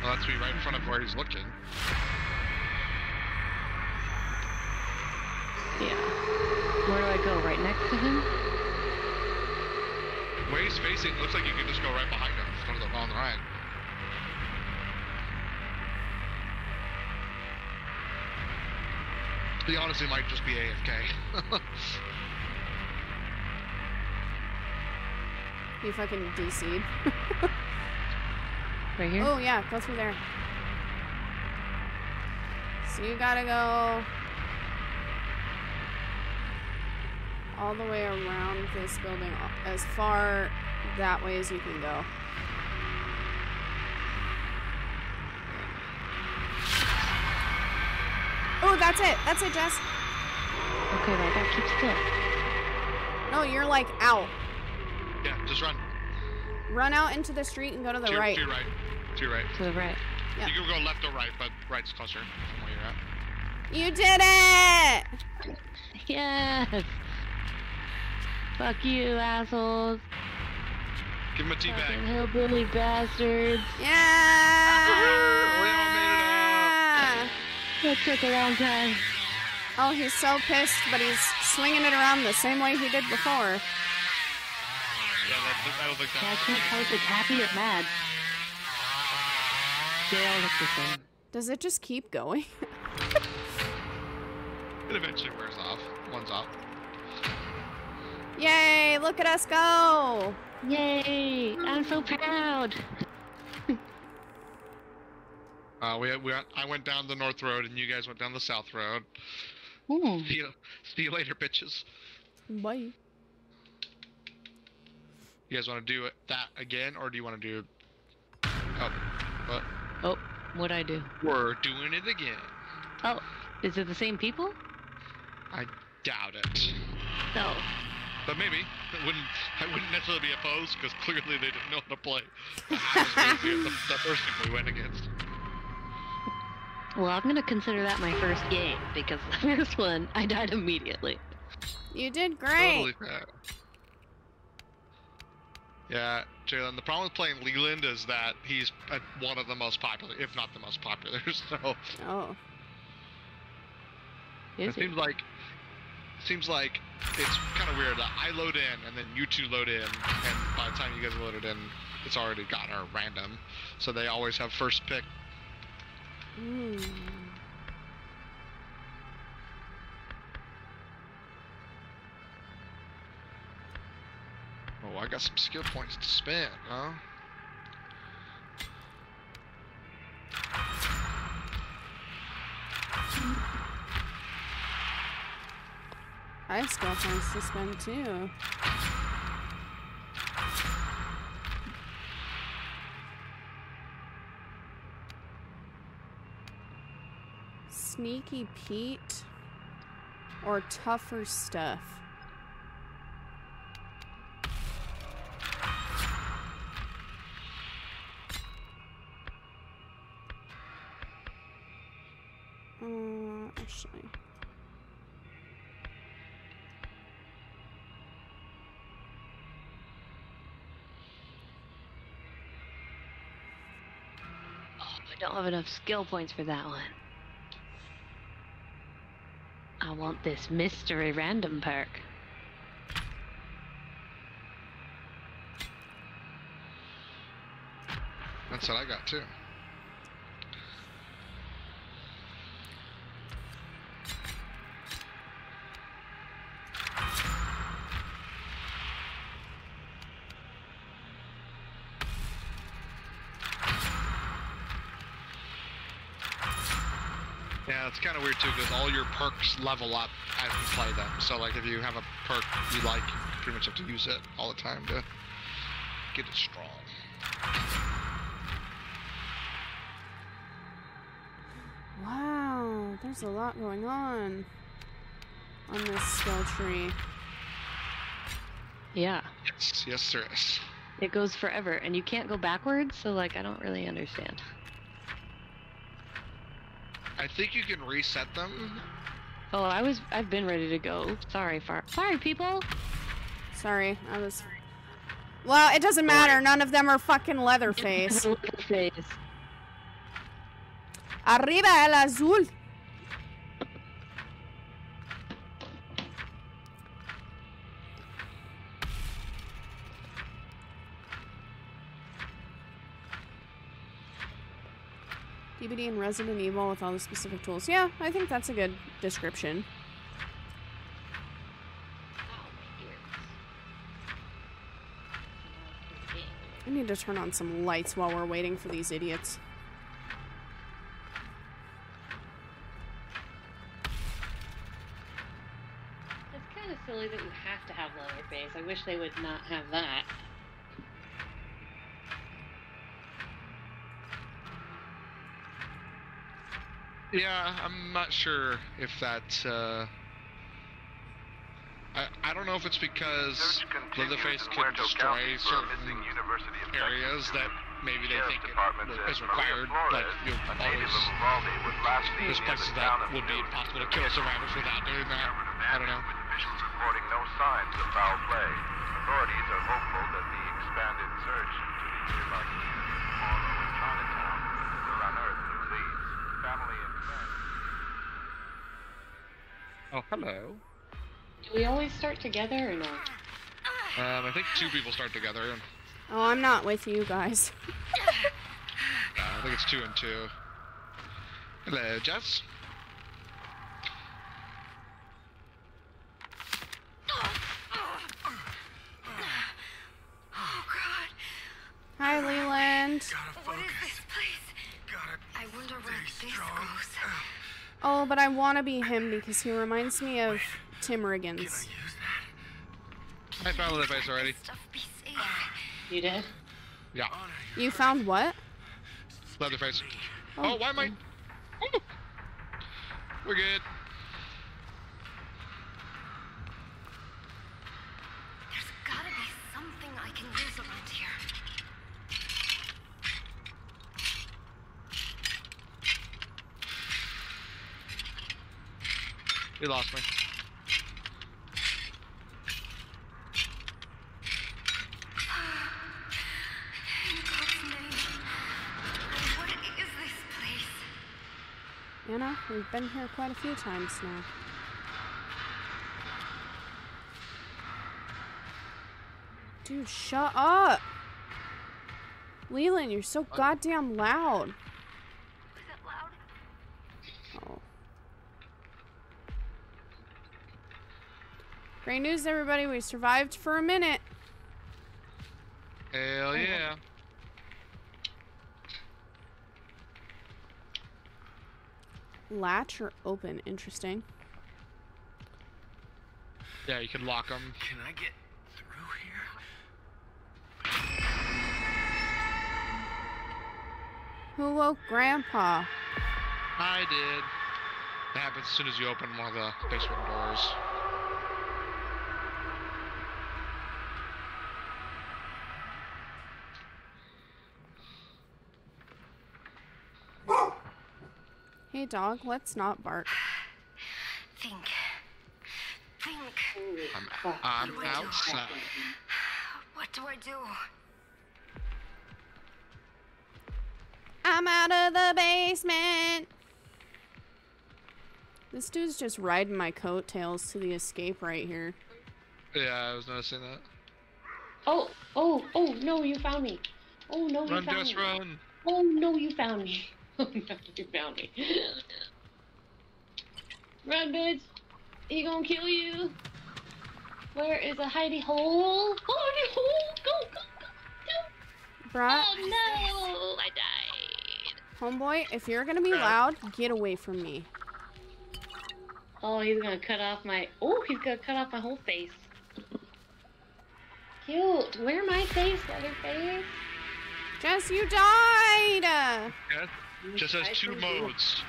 Well, that's be right in front of where he's looking. Yeah. Where do I go? Right next to him? Where he's facing, looks like you can just go right behind him. Just go to the on the right. He honestly might just be AFK. *laughs* He fucking DC'd. *laughs* Right here? Oh, yeah, go through there. So you gotta go all the way around this building, as far that way as you can go. Oh, that's it. That's it, Jess. Okay, but I gotta keep still. No, you're like out. yeah, just run. Run out into the street and go to the to, your, right. to your right. To your right. To the right. Yeah. You can go left or right, but right's closer from where you're at. You did it! Yes! Fuck you, assholes. Give him a tea Fucking bag. hillbilly bastards. Yeah! We all made it That took a long time. Oh, he's so pissed, but he's swinging it around the same way he did before. Yeah, that, I don't think Yeah, I can't tell if it's happy or mad. They all look the same. Does it just keep going? *laughs* It eventually wears off. One's off. Yay! Look at us go! Yay! I'm so proud! *laughs* Uh, we, we I went down the north road and you guys went down the south road. Ooh. See you, see you later, bitches. Bye. You guys want to do it, that again, or do you want to do? Oh, what? Oh, what'd I do? We're doing it again. Oh, is it the same people? I doubt it, No. But maybe. It wouldn't. I wouldn't necessarily be opposed because clearly they didn't know how to play. *laughs* The, the, the first people we went against. Well, I'm gonna consider that my first game because *laughs* the first one I died immediately. You did great. Totally fair. Yeah, Jalen. The problem with playing Leland is that he's uh, one of the most popular, if not the most popular. *laughs* So Oh. Is it it? seems like seems like it's kind of weird that I load in and then you two load in, and by the time you guys loaded in, it's already got our random. So they always have first pick. Mm. Oh, I got some skill points to spend, huh? I have skill points to spend too. Sneaky Pete or tougher stuff? Uh, actually. Have enough skill points for that one. I want this mystery random perk. That's what I got too. Yeah, Yeah, it's kind of weird too because all your perks level up as you play them. So like if you have a perk you like, you pretty much have to use it all the time to get it strong. Wow, there's a lot going on on this skill tree. Yeah. Yes, yes there is. It goes forever, and you can't go backwards, so like I don't really understand. I think you can reset them. Oh, I was I've been ready to go. Sorry, far sorry people. Sorry, I was. Well, it doesn't matter. None of them are fucking *laughs* Leatherface. Face. Arriba el azul. And Resident Evil with all the specific tools. Yeah, I think that's a good description. I need to turn on some lights while we're waiting for these idiots. It's kind of silly that you have to have Leatherface. I wish they would not have that. Yeah, I'm not sure if that. Uh... I I don't know if it's because Leatherface can destroy County for a missing certain areas that maybe they think it Department w- says is required. Flores, Like you a all native those of last seen there's places that would be impossible to kill survivors without doing that. I don't know. Officials reporting no signs of foul play, authorities are hopeful that the expanded search into the nearby communities of Morrow and Chinatown will unearth new leads. Family and friends. Oh, hello. Do we always start together or not? Um, I think two people start together. Oh, I'm not with you guys. *laughs* Uh, I think it's two and two. Hello, Jess. Oh god. Hi, Leland. What is this place? I wonder where this goes. Oh, but I want to be him because he reminds me of Tim Riggins. I found the Leatherface already. Stuff be safe. You did? Yeah, You found what? Leatherface. Oh. oh, why am I? *laughs* We're good. There's gotta be something I can use around here. You lost me. In God's name. What is this place? Anna, we've been here quite a few times now. Dude, shut up! Leland, you're so goddamn loud. Great news, everybody. We survived for a minute. Hell yeah. Latch or open. Interesting. Yeah, you can lock them. Can I get through here? Who woke Grandpa? I did. It happens as soon as you open one of the basement doors. Hey, dog, let's not bark. Think. Think. I'm, I'm outside. What do I do? I'm out of the basement. This dude's just riding my coattails to the escape right here. Yeah, I was noticing that. Oh, oh, oh, no, you found me. Oh, no, you Run, found Jess, me. run! Oh, no, you found me. Oh, no, you found me. Run, bitch. He gonna kill you. Where is a hidey hole? Hidey hole! Go, go, go, go! Bruh, Oh, no! I died. homeboy, if you're gonna be loud, get away from me. Oh, he's gonna cut off my. Oh, he's gonna cut off my whole face. Cute. Where my face, Leatherface. Jess, you died! Yeah. Just has two modes: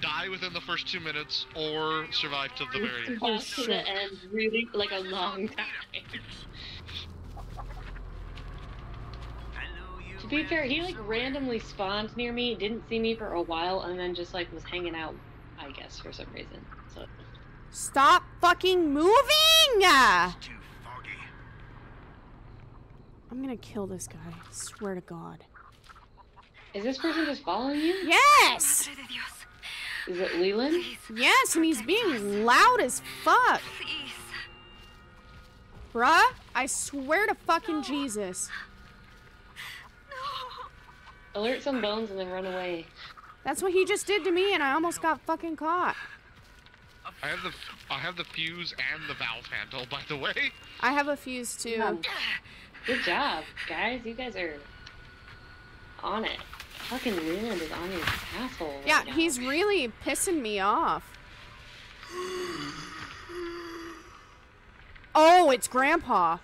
die within the first two minutes, or survive till the very end. Survive to oh, the end, really, like a long time. To be fair, he like randomly spawned near me, didn't see me for a while, and then just like was hanging out, I guess, for some reason. So Stop fucking moving! Too foggy. I'm gonna kill this guy. Swear to God. Is this person just following you? Yes! Madre de Dios. Is it Leland? Please, Yes, and he's being loud as fuck. please. Bruh, I swear to fucking Jesus. No. Alert some bones and then run away. That's what he just did to me, and I almost got fucking caught. I have the I have the fuse and the valve handle, by the way. I have a fuse too. Good job, guys. You guys are on it. Fucking Leland is on your asshole. right Yeah, now. he's really pissing me off. *gasps* Oh, it's Grandpa.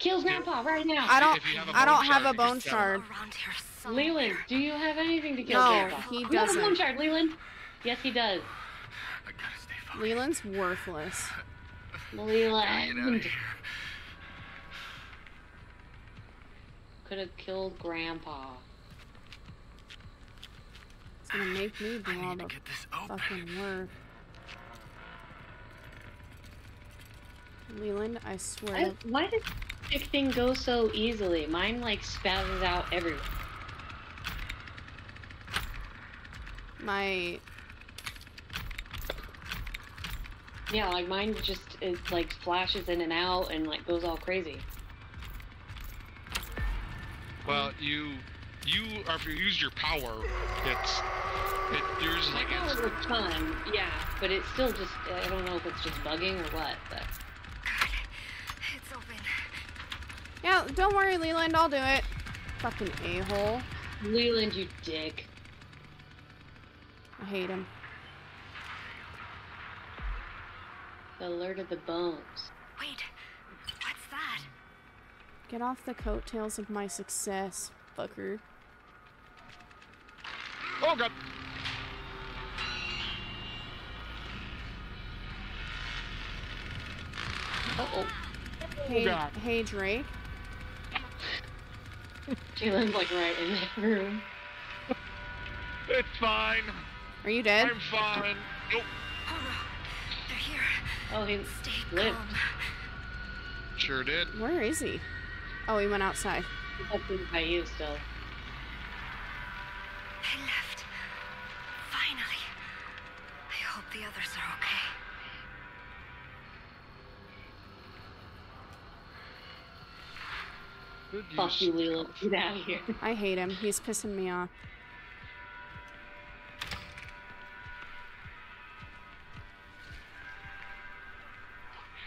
kills Grandpa right now. I don't. If you have don't bone have a bone shard. Around here somewhere. Leland, do you have anything to kill No, Grandpa? he You have a doesn't. bone shard, Leland. Yes, he does. I gotta stay focused. Leland's worthless. Get out of Leland could have killed Grandpa. It's gonna make me do I all need to the get this open. fucking work. Leland, I swear. I, why did this thing go so easily? Mine like spazzes out everywhere. My Yeah, like mine just is like flashes in and out and like goes all crazy. Well, you you or if you use your power, it's it yours is My like power instant. was fun, yeah, but it's still just I don't know if it's just bugging or what, but Good. It's open. yeah, don't worry, Leland, I'll do it. Fucking a hole. Leland, you dick. I hate him. The alert of the bones. Wait. What's that? Get off the coattails of my success, fucker. Oh god! Uh oh. Hey, God. hey, Drake. *laughs* Jalen's like right in that room. It's fine. Are you dead? I'm fine. Nope. Oh. They're here. Oh, he Stay lived. calm. Sure did. Where is he? Oh, he went outside. He's up in by you still. They left. The others are okay. Fuck you, Leland. Get out of here. I hate him. He's pissing me off.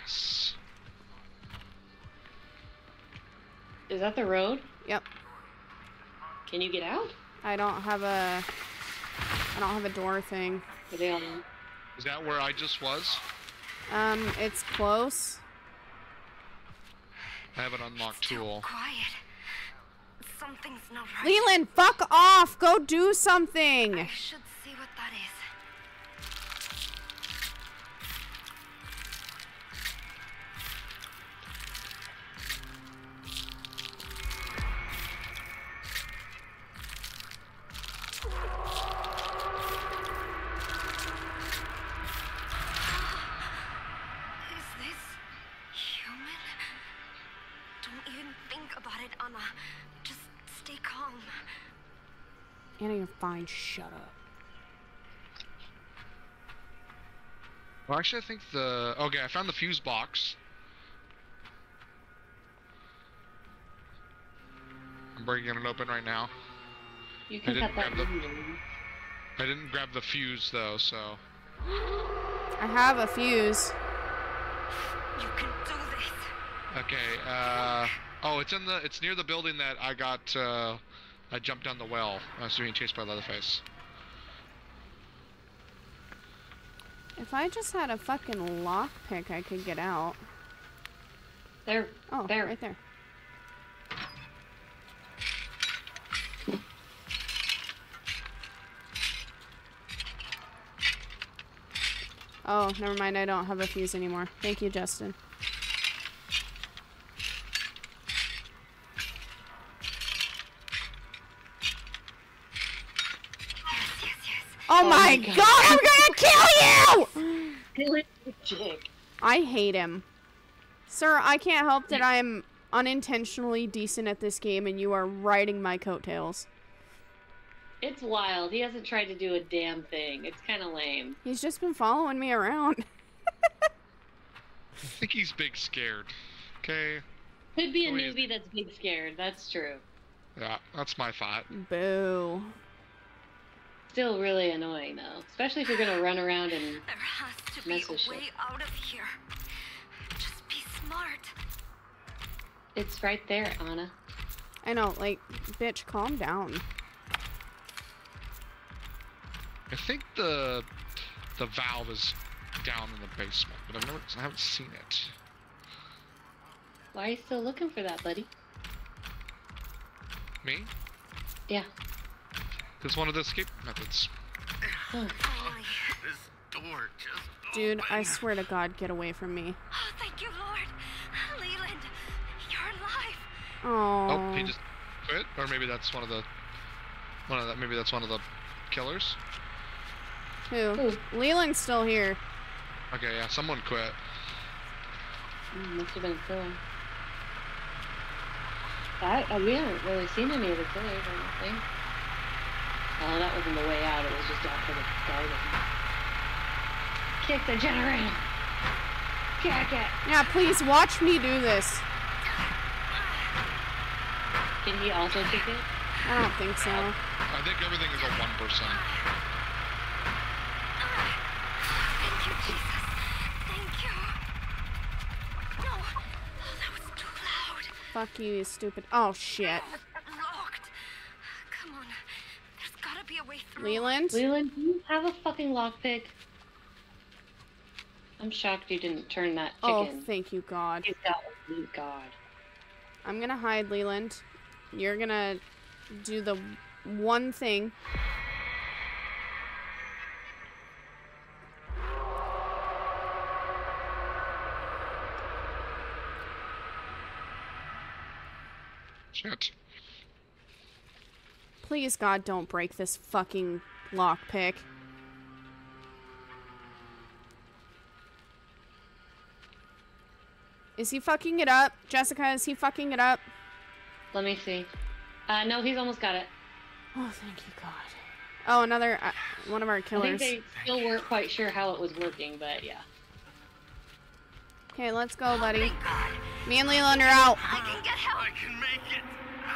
Yes. Is that the road? Yep. Can you get out? I don't have a. I don't have a door thing. Are they on? Is that where I just was? Um, it's close. I have an unlocked Too tool. quiet. Something's not right. Leland, fuck off! Go do something! I should see what that is. Fine. Shut up. Well, actually, I think the okay. I found the fuse box. I'm breaking it open right now. You can didn't cut that. grab the- I didn't grab the fuse though, so I have a fuse. You can do this. okay. Uh, oh, it's in the. It's near the building that I got. Uh, I jumped down the well. I was being chased by Leatherface. If I just had a fucking lockpick, I could get out. There. Oh, There. right there. Oh, never mind. I don't have a fuse anymore. Thank you, Justin. You! Chick. I hate him. Sir, I can't help that I'm unintentionally decent at this game and you are riding my coattails. It's wild. He hasn't tried to do a damn thing. It's kind of lame. He's just been following me around. *laughs* I think he's big scared. Okay. Could be a newbie that's big scared. That's true. Yeah, that's my thought. Boo. Still really annoying though, especially if you're gonna run around and There has to be Mess with a shit. way out of here. Just be smart. it's right there, Anna. I know, like, bitch, calm down. I think the the valve is down in the basement, but I've never I haven't seen it. Why are you still looking for that, buddy? Me? Yeah. It's one of the escape methods. Finally. This door just Dude, I swear to God, get away from me. Oh, thank you, Lord. Leland, you're alive. Oh. Oh, he just quit, or maybe that's one of the one of the maybe that's one of the killers. Who? Who? Leland's still here. Okay, yeah, someone quit. Mm, must have been a killer. I, uh, we haven't really seen any of the killers, I don't think. Oh, that wasn't the way out. It was just out for the garden. Kick the generator. Kick it. Now, please watch me do this. Can he also kick it? I don't think so. I think everything is a one person. Thank you, Jesus. Thank you. No. Oh, that was too loud. Fuck you, you stupid. Oh, shit. Leland? Leland, do you have a fucking lockpick? I'm shocked you didn't turn that Oh, thank you, God. He's got one. Thank God. I'm gonna hide, Leland. You're gonna do the one thing. Shit. Please, God, don't break this fucking lockpick. Is he fucking it up? Jessica, is he fucking it up? Let me see. Uh, no, he's almost got it. Oh, thank you, God. Oh, another uh, one of our killers. I think killers. they still weren't quite sure how it was working, but yeah. Okay, let's go, buddy. Thank Me and Leland are out. I can get help. I can make it.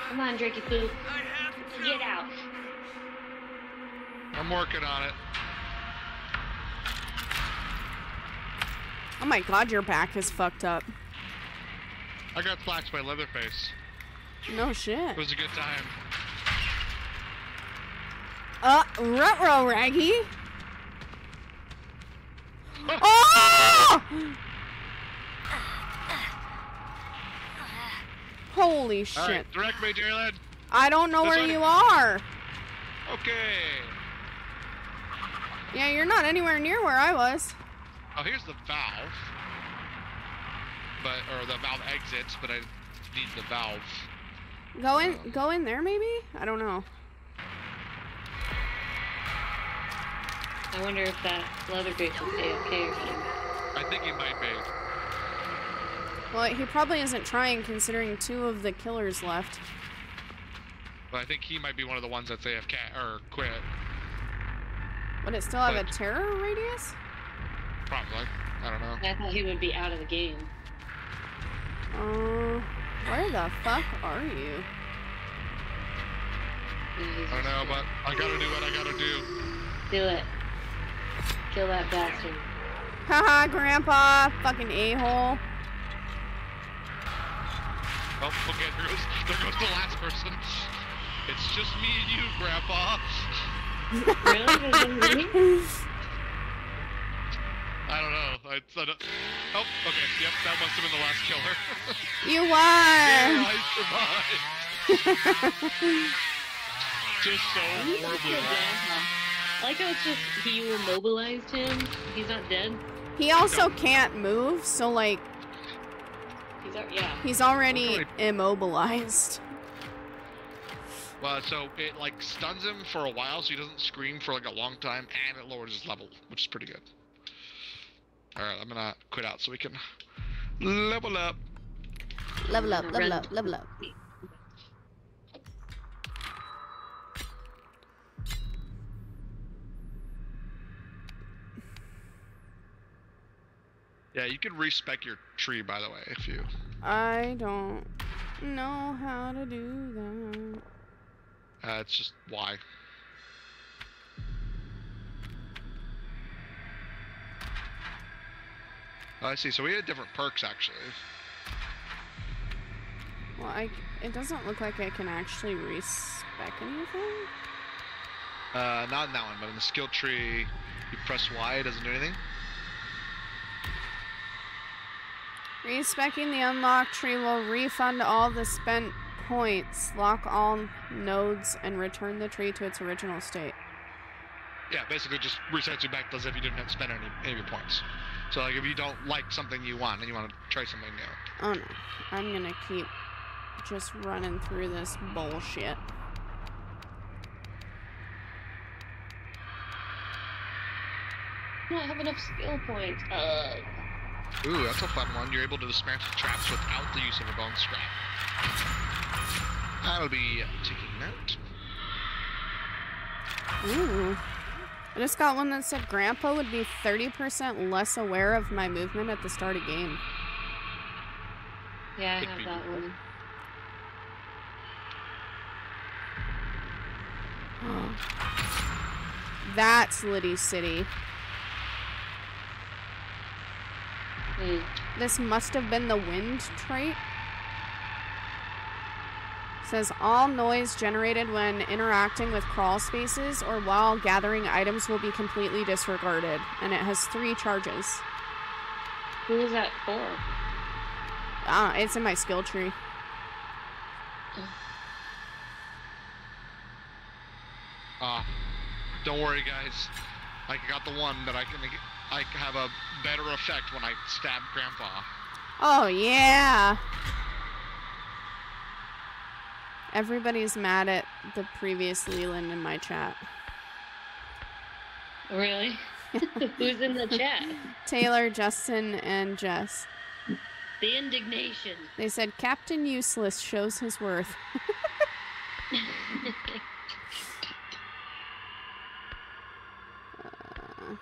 Come on, Drakey Poo. I have to. Get out. I'm working on it. Oh my God, your back is fucked up. I got splashed by Leatherface. No shit. It was a good time. Uh, ruh Raggy. Oh! Holy shit. Alright, direct me, Jalen. I don't know This where you are. Okay. Yeah, you're not anywhere near where I was. Oh, here's the valve. But, or the valve exits, but I need the valve. Go in, um, go in there maybe? I don't know. I wonder if that Leatherface is AFK or something. I think he might be. Well, he probably isn't trying considering two of the killers left. But I think he might be one of the ones that's AFK, or quit. Would it still have a terror radius? Probably. I don't know. I thought he would be out of the game. Uh, where the fuck are you? I don't know, but I gotta do what I gotta do. Do it. Kill that bastard. Haha, grandpa, fucking a-hole. Oh, okay, there goes, there goes the last person. It's just me and you, Grandpa. *laughs* Really? There's only me? I don't know. I, I don't... Oh, okay. Yep, that must have been the last killer. *laughs* You yeah, won! I survived. *laughs* Just so He's still horribly dead, wrong. huh? I like how it's just he immobilized him. He's not dead. He also can't move, so like He's al- yeah. he's already immobilized. Well, so it like stuns him for a while, so he doesn't scream for like a long time, and it lowers his level, which is pretty good. All right, I'm gonna quit out so we can level up. Level up, level up, level up. Yeah, you can respec your tree, by the way, if you. I don't know how to do that. Uh, it's just why. Oh, I see. So we had different perks actually. Well, I it doesn't look like I can actually respec anything. Uh, not in that one, but in the skill tree, you press Y, it doesn't do anything. Respecking the unlock tree will refund all the spent points, lock all nodes, and return the tree to its original state. Yeah, basically just resets you back as if you didn't have to spend any, any of your points. So like if you don't like something you want and you want to try something new. Oh no, I'm gonna keep just running through this bullshit. I don't have enough skill points. Uh, Ooh, that's a fun one. You're able to dismantle traps without the use of a bone scrap. That'll be taking that. Ooh. I just got one that said Grandpa would be 30% less aware of my movement at the start of game. yeah, I Could have be. that one. *gasps* That's Liddy City. Hmm. This must have been the wind trait. Says all noise generated when interacting with crawl spaces or while gathering items will be completely disregarded, and it has three charges. Who is that for? Ah, it's in my skill tree. Ah, don't worry, guys. I got the one that I can I can have a better effect when I stab Grandpa. Oh yeah. Everybody's mad at the previous Leland in my chat. Really? *laughs* Who's in the chat? Taylor, Justin, and Jess. The indignation. They said Captain Useless shows his worth. *laughs* Uh,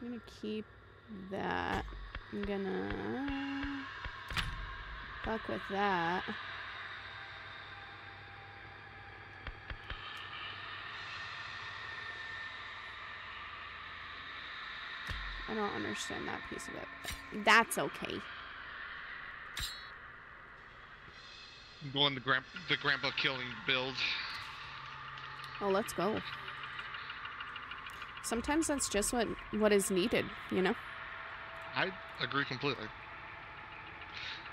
I'm gonna keep that. I'm gonna fuck with that. I don't understand that piece of it. That's okay. I'm going the grand the Grandpa killing build. Oh, let's go. Sometimes that's just what what is needed, you know. I agree completely.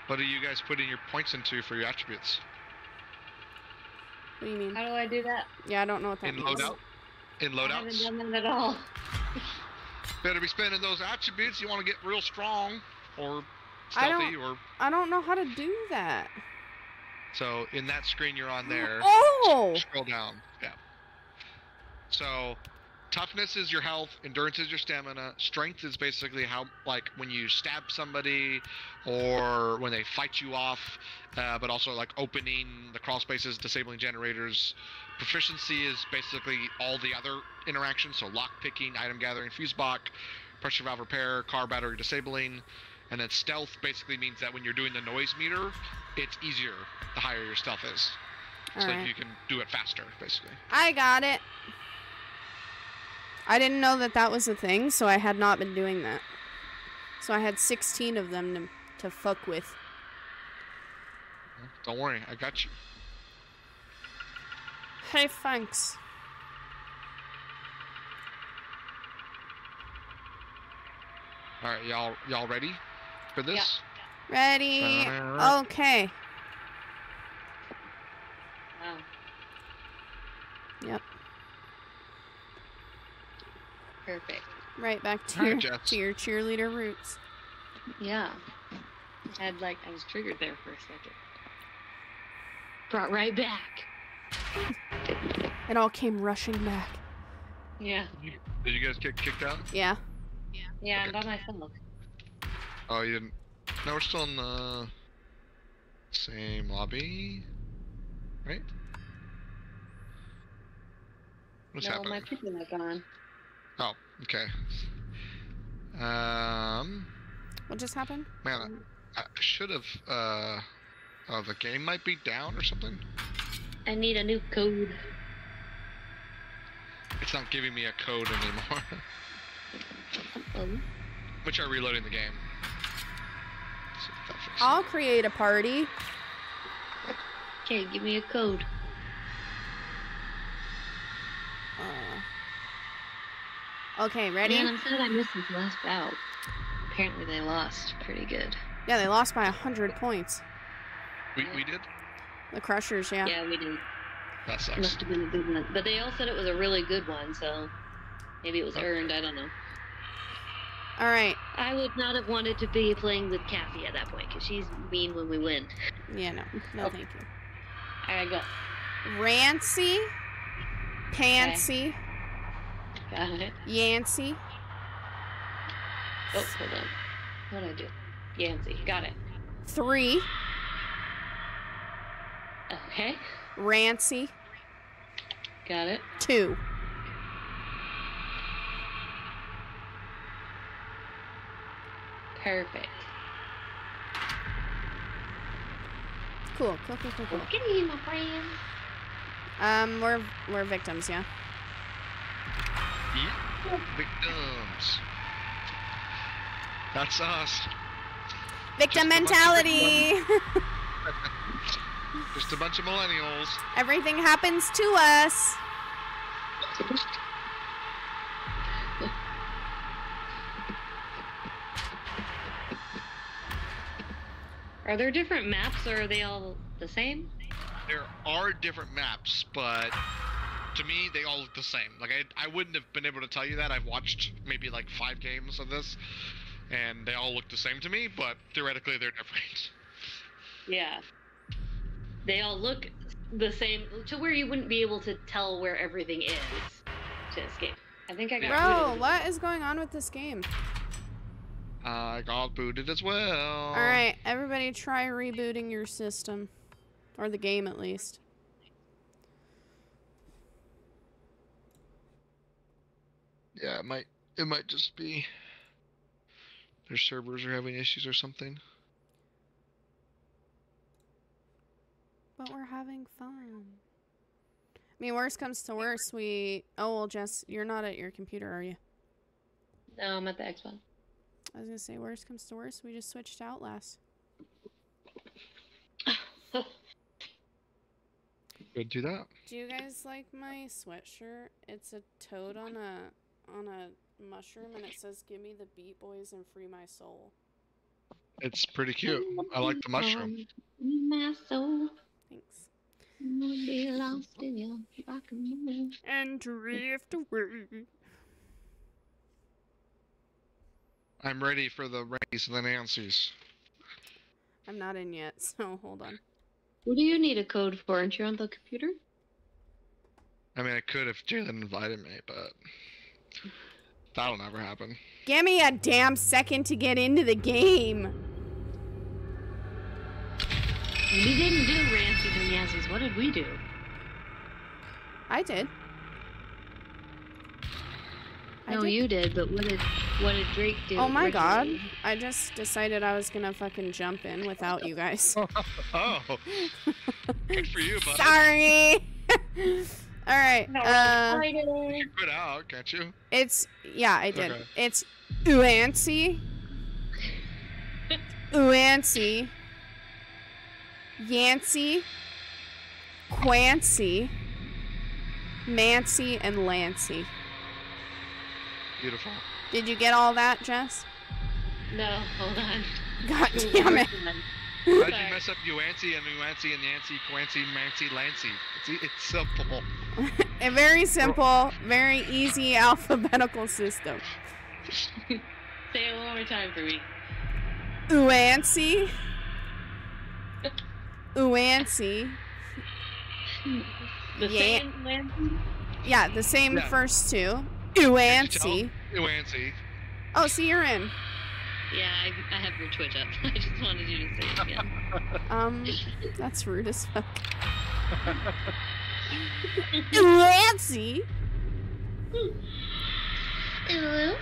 What are you guys putting your points into for your attributes? What do you mean? How do I do that? Yeah, I don't know what that In means. loadout? In loadouts? I haven't done that at all. Better be spending those attributes. You want to get real strong or stealthy I don't- or I don't know how to do that. so in that screen you're on there. Oh, Scroll down. Yeah. So, toughness is your health, endurance is your stamina, strength is basically how, like, when you stab somebody or when they fight you off, uh, but also like opening the crawl spaces, disabling generators. Proficiency is basically all the other interactions, so lock picking, item gathering, fuse box, pressure valve repair, car battery disabling. And then stealth basically means that when you're doing the noise meter, it's easier the higher your stealth is. all so right. you can do it faster, basically. I got it. I didn't know that that was a thing, so I had not been doing that. So I had 16 of them to, to fuck with. Don't worry, I got you. Hey, thanks. All right, y'all y'all ready for this? Ready? Uh, Okay. Wow. Yep. Perfect. Right back to Alright, your, Jets. to your cheerleader roots. Yeah. I Had like I was triggered there for a second. Brought right back. *laughs* It all came rushing back. Yeah. Did you guys get kicked out? Yeah. Yeah, Yeah, I'm by myself. Oh, you didn't. No, we're still in the same lobby, right? What's no, happening? my people are gone. Oh, okay. Um, What just happened? man, I, I should have. Uh, oh, the game might be down or something. I need a new code. It's not giving me a code anymore. Oh. *laughs* Which are reloading the game. See if that fixes I'll create a party. Okay, give me a code. Uh, okay, ready? Man, I'm sad I missed this last bout. Apparently they lost pretty good. Yeah, they lost by a hundred points. We, we did? The Crushers, yeah. Yeah, we did. That sucks. Must have been a good one. But they all said it was a really good one, so maybe it was earned. I don't know. All right. I would not have wanted to be playing with Kathy at that point because she's mean when we win. Yeah, no, no, oh. thank you. Alright, go. Rancy, Pansy, Got it. Yancy, Oh, hold on. What did I do? Yancy. Got it. three, Okay. Rancy, Got it. two. Perfect. Cool, cool, cool, cool, cool. In, my friend. Um, we're we're victims, yeah. Yeah. Victims. That's us. Victim Just a bunch of mentality. *laughs* Just a bunch of millennials. Everything happens to us. Are there different maps or are they all the same? There are different maps, but to me, they all look the same. Like, I, I wouldn't have been able to tell you that. I've watched maybe like five games of this, and they all look the same to me, but theoretically, they're *laughs* different. Yeah. They all look the same to where you wouldn't be able to tell where everything is to escape. I think I got Bro, booted. what is going on with this game? I got booted as well. All right, everybody try rebooting your system. Or the game, at least. Yeah, it might. It might just be their servers are having issues or something. But we're having fun. I mean, worst comes to worst, we... Oh, well, Jess, you're not at your computer, are you? No, I'm at the X1. I was gonna say, worst comes to worst, we just switched out last. Could do that. Do you guys like my sweatshirt? It's a toad on a on a mushroom, and it says, "Give me the Beat Boys and free my soul." It's pretty cute. I like the mushroom. My soul Thanks. be lost in your rock and roll. And drift away. I'm ready for the Randys and the Nancys. I'm not in yet, *laughs* so hold on. What do you need a code for? Aren't you on the computer? I mean, I could if Jalen invited me, but that'll never happen. Give me a damn second to get into the game. We didn't do Rancies and Yassies. What did we do? I did. I No, did. you did, but what did what did Drake do? Oh my god. I just decided I was gonna fucking jump in without you guys. *laughs* Oh, good for you, bud. Sorry. *laughs* Alright. Uh, You can quit out, can't you? it's yeah, I did. Okay. It's Uancy. Uancy. Yancy. Quancy. Mancy and Lancy. Beautiful. Did you get all that, Jess? No, hold on. God damn it. How'd you mess up Uancy and Uancy and Yancy, Quancy, Mancy, Lancy? It's, e- it's simple. *laughs* A very simple, very easy alphabetical system. *laughs* Say it one more time for me. Uancy. *laughs* Uancy. The Yeah. same Lancey? Yeah, the same Yeah. first two. Can't Uancy. Uancy. Oh, see, you're in. Yeah, I, I have your Twitch up. *laughs* I just wanted you to say it again. *laughs* Um, *laughs* that's rude as fuck. Uancy. Hello?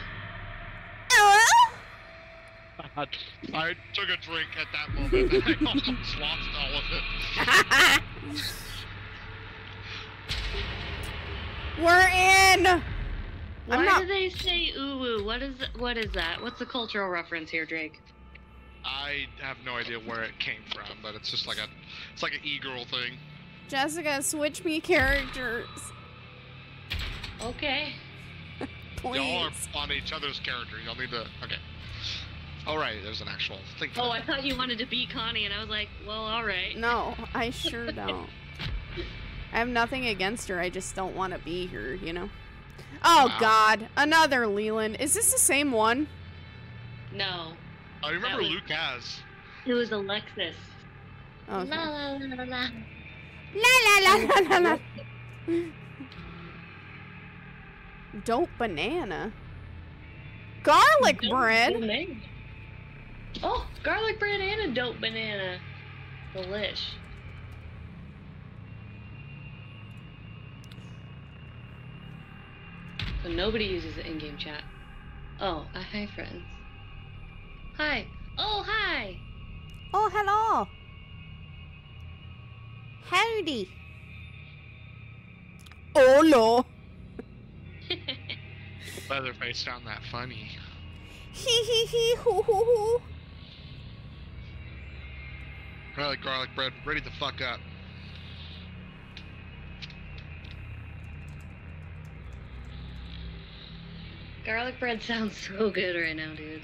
I took a drink at that moment and I almost lost all of it. We're in. Why I'm not- do they say ooh woo? What is what is that? What's the cultural reference here, Drake? I have no idea where it came from, but it's just like a, it's like an e-girl thing. Jessica, switch me characters, Okay. *laughs* Y'all are on each other's character. Y'all need to. Okay. All right. There's an actual thing. for Oh, that. I thought you wanted to be Connie, and I was like, well, all right. No, I sure *laughs* don't. I have nothing against her. I just don't want to be here, you know. Oh Wow. God, another Leland. Is this the same one? No, I remember was- Luke as. it was Alexis. Oh, okay. La la la la la. La la la la la la. Dope banana. Garlic Dope bread. banana. Oh, garlic bread and a dope banana. Delish. So nobody uses the in-game chat. Oh, uh, hi friends. Hi. Oh, hi. Oh, hello. Howdy. Oh no. Leatherface *laughs* found that funny. Hee hee hee hoo hoo hoo. I like garlic bread. Ready the fuck up. Garlic bread sounds so good right now, dude.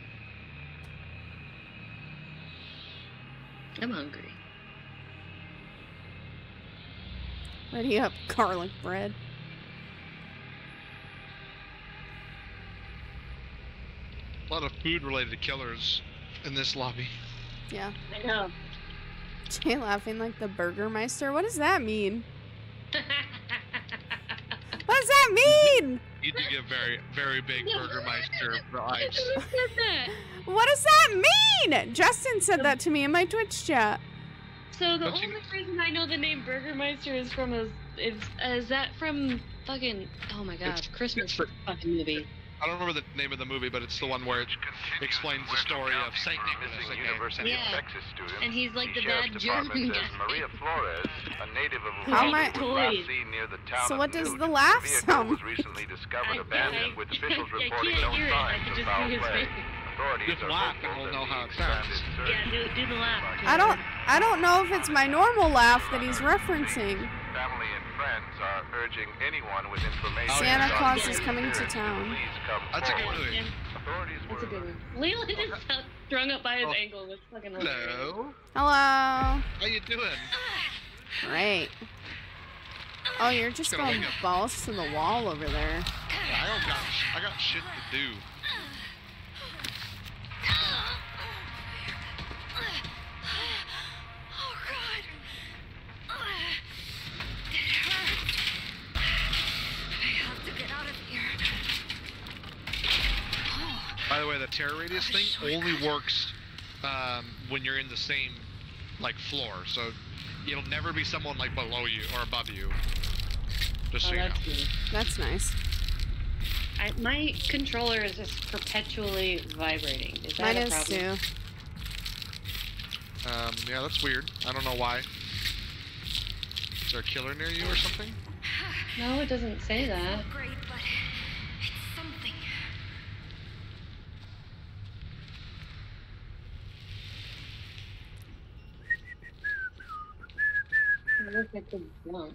I'm hungry. Ready up, garlic bread. A lot of food-related killers in this lobby. Yeah. I know. *laughs* Jay laughing like the Burgermeister. What does that mean? *laughs* What does that mean? You do get very, very big Burgermeister vibes. *laughs* Who said that? What does that mean? Justin said that to me in my Twitch chat. So the Don't you- only reason I know the name Burgermeister is from a is is that from fucking oh my god It's- Christmas it's the- fucking movie. I don't remember the name of the movie, but it's the one where it explains the story of Saint Nicholas. Missing Okay. University Yeah. of Texas student. And he's like the sheriff's bad department German says guy. Maria Flores, a native of How am I- Uvalde, was last near the town So what does the laugh vehicle sound? was recently discovered I- abandoned, *laughs* I- with officials I reporting can't no hear it. I signs can of just foul his play. face. Authorities Just are laugh hopeful and we'll know how it sounds. Yeah, do do the laugh. I don't I don't know if it's my normal laugh that he's referencing. Family and friends are urging anyone with information. Santa. Claus is coming to town. Please come That's a good forward. That's a were good one. Leland is so strung up by his Oh. ankle. That's fucking hilarious. Hello. Hello. How you doing? Great. Oh, you're just Gonna going wake balls to the wall over there. I don't got. I got shit to do. *laughs* Oh, God. It hurts. I have to get out of here. By the way, the terror radius thing only works um, when you're in the same like floor. So it'll never be someone like below you or above you. Just so Oh, you know. that's good. That's nice. I, my controller is just perpetually vibrating. Is that Mine a is problem? too. Um, yeah, that's weird. I don't know why. Is there a killer near you or something? *sighs* No, it doesn't say that. Great, but it's something. It looks like a lump.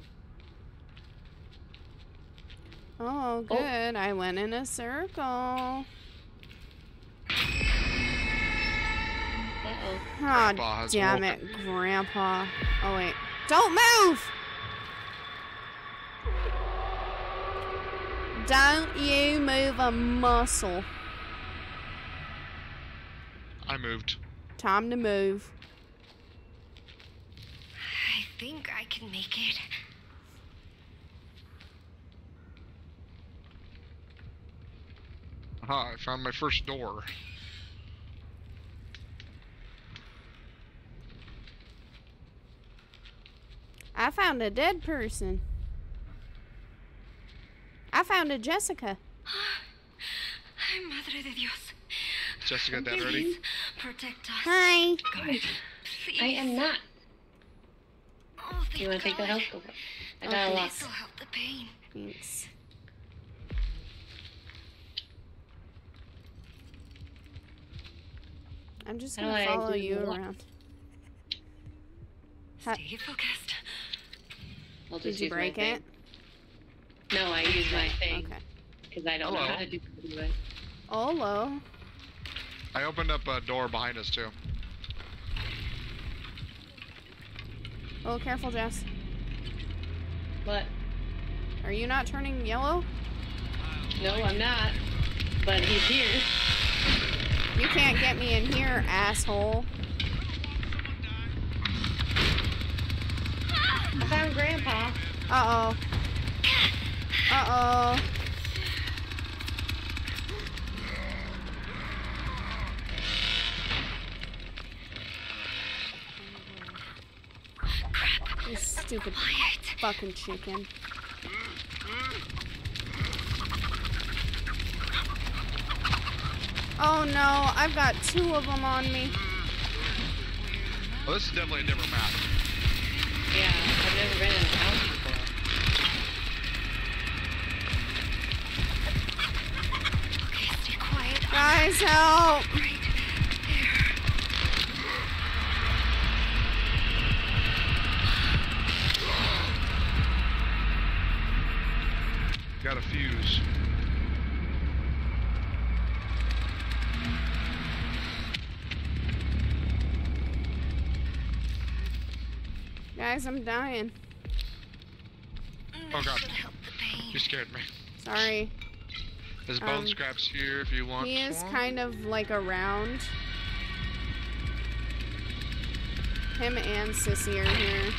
Oh, good. I went in a circle. oh. Oh, damn woken. it, Grandpa. Oh, wait. Don't move! Don't you move a muscle. I moved. Time to move. I think I can make it. Aha, I found my first door. I found a dead person. I found a Jessica. *gasps* Ay, Madre de Dios. Jessica dead already? Please protect us. Hi. God, please. I am not. You want to take the God. health? Go for it. I got a lot. This will help the pain. Thanks. I'm just gonna I follow do you the around. Stay focused. I'll Did you use my break thing. it? No, I use my thing Okay. because I don't know how to do it anyway. Olo. I opened up a door behind us too. Oh, careful, Jess. What? Are you not turning yellow? No, I'm not. But he's here. You can't get me in here, asshole. I found Grandpa. Uh-oh. Uh-oh. You stupid fucking chicken. Oh no, I've got two of them on me. Well, this is definitely a different map. Yeah, I've never been in a house before. Okay, stay quiet. Guys, help! Got a fuse. Guys, I'm dying. Oh, God. should help the pain. You scared me. Sorry. There's bone Um, scraps here if you want. He is one. kind of like around. Him and Sissy are here.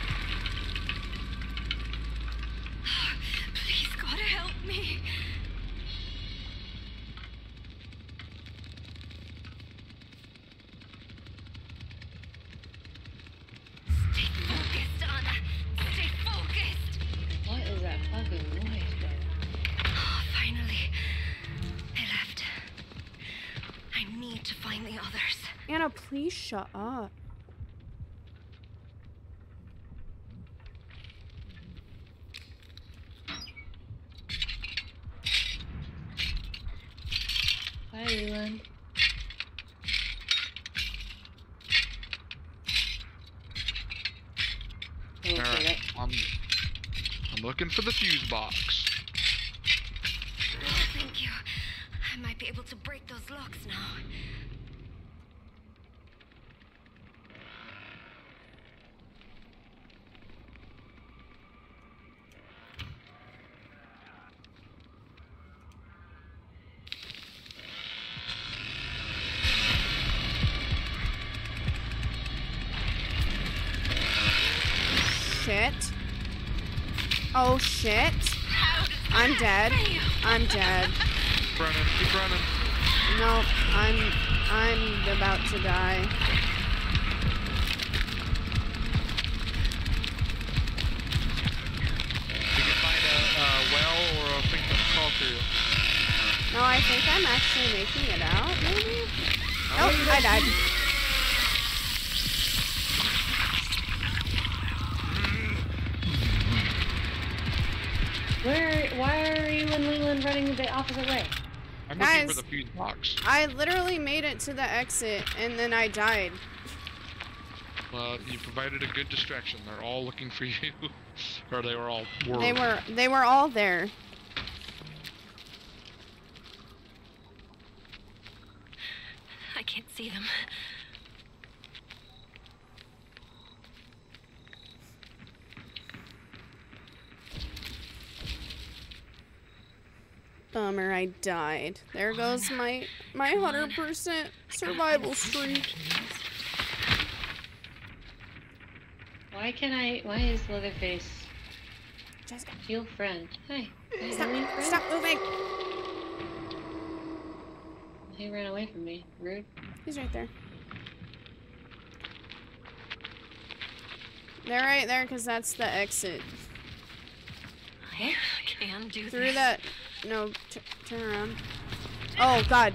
Shut up. Hi, Leland. Okay, Alright, I'm, I'm looking for the fuse box. Oh, thank you. I might be able to break those locks now. I think I'm actually making it out, maybe? Oh, oh, I died. Where? Why are you and Leland running the opposite way? I'm looking for the fuse box. I literally made it to the exit and then I died. Well, you provided a good distraction. They're all looking for you. *laughs* or they were all were. They were they were all there. I can't see them. Bummer, I died. There goes my my hundred percent survival streak. Why can I? Why is Leatherface Jessica, heal friend? Hi. Hi, stop, healing friend? stop moving. He ran away from me. Rude. He's right there. They're right there because that's the exit. I can do Through this. that. No, t- turn around. Oh God.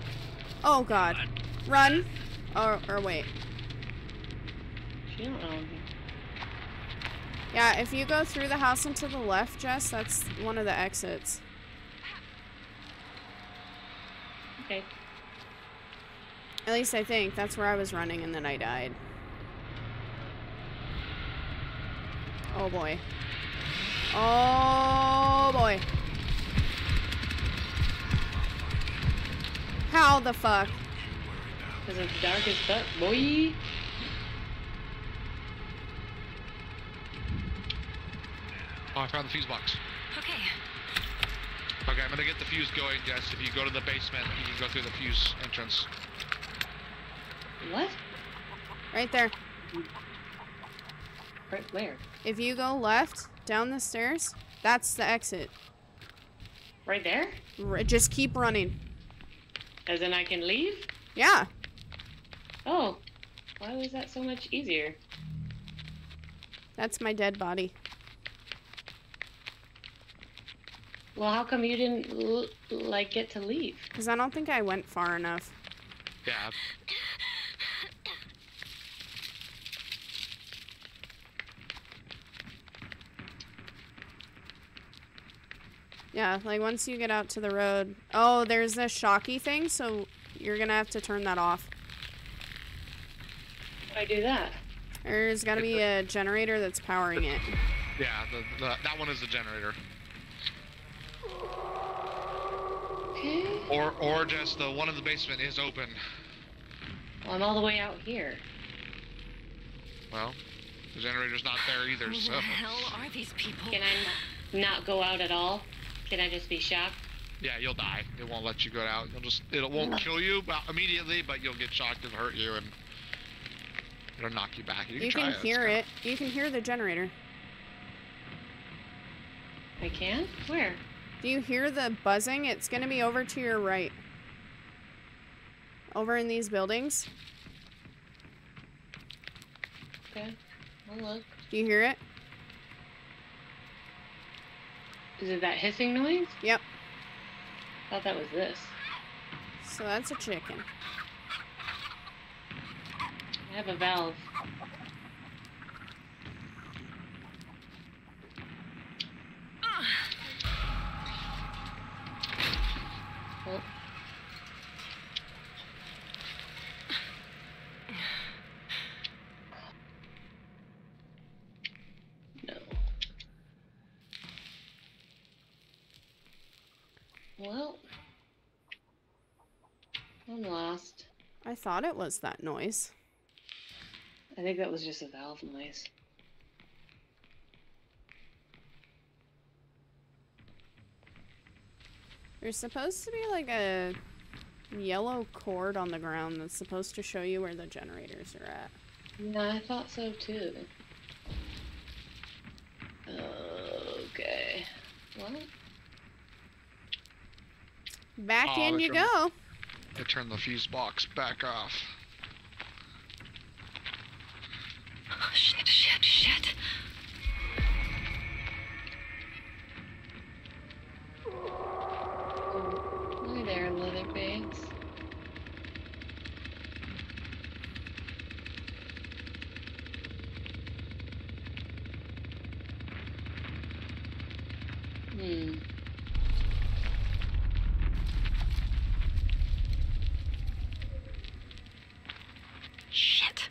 Oh God. Run. Or or wait. She don't know. Yeah, if you go through the house and to the left, Jess, that's one of the exits. Okay. At least I think that's where I was running and then I died. Oh boy. Oh boy. How the fuck? Because it's dark as fuck, boy. Oh, I found the fuse box. Okay. Okay, I'm gonna get the fuse going, Jess. If you go to the basement, you can go through the fuse entrance. What? Right there. Right where? If you go left down the stairs, that's the exit. Right there? R- just keep running. As in I can leave? Yeah. Oh. Why was that so much easier? That's my dead body. Well, how come you didn't l- like get to leave? Because I don't think I went far enough. Yeah. Yeah, like once you get out to the road. Oh, there's a shocky thing, so you're gonna have to turn that off. How do I do that? There's gotta be a generator that's powering it. Yeah, the, the, that one is the generator. Okay. Or or just the one in the basement is open. Well, I'm all the way out here. Well, the generator's not there either, Who so the hell are these people? Can I not go out at all? Can I just be shocked? yeah, you'll die. It won't let you go out. You'll just it won't kill you well, immediately, but you'll get shocked and hurt you and it'll knock you back. You can, You try can it. hear it. You can hear the generator. I can? Where? Do you hear the buzzing? It's gonna be over to your right. Over in these buildings. Okay. I'll look. Do you hear it? Is it that hissing noise? Yep. I thought that was this. So that's a chicken. I have a valve. Oh. No. Well, I'm lost. I thought it was that noise. I think that was just a valve noise. There's supposed to be like a yellow cord on the ground that's supposed to show you where the generators are at. No, I thought so too. Okay. Well, Back Oh, in you go. I turn the fuse box back off. Oh, shit, shit, shit. oh, hi there, Leatherface. Hmm. Shit.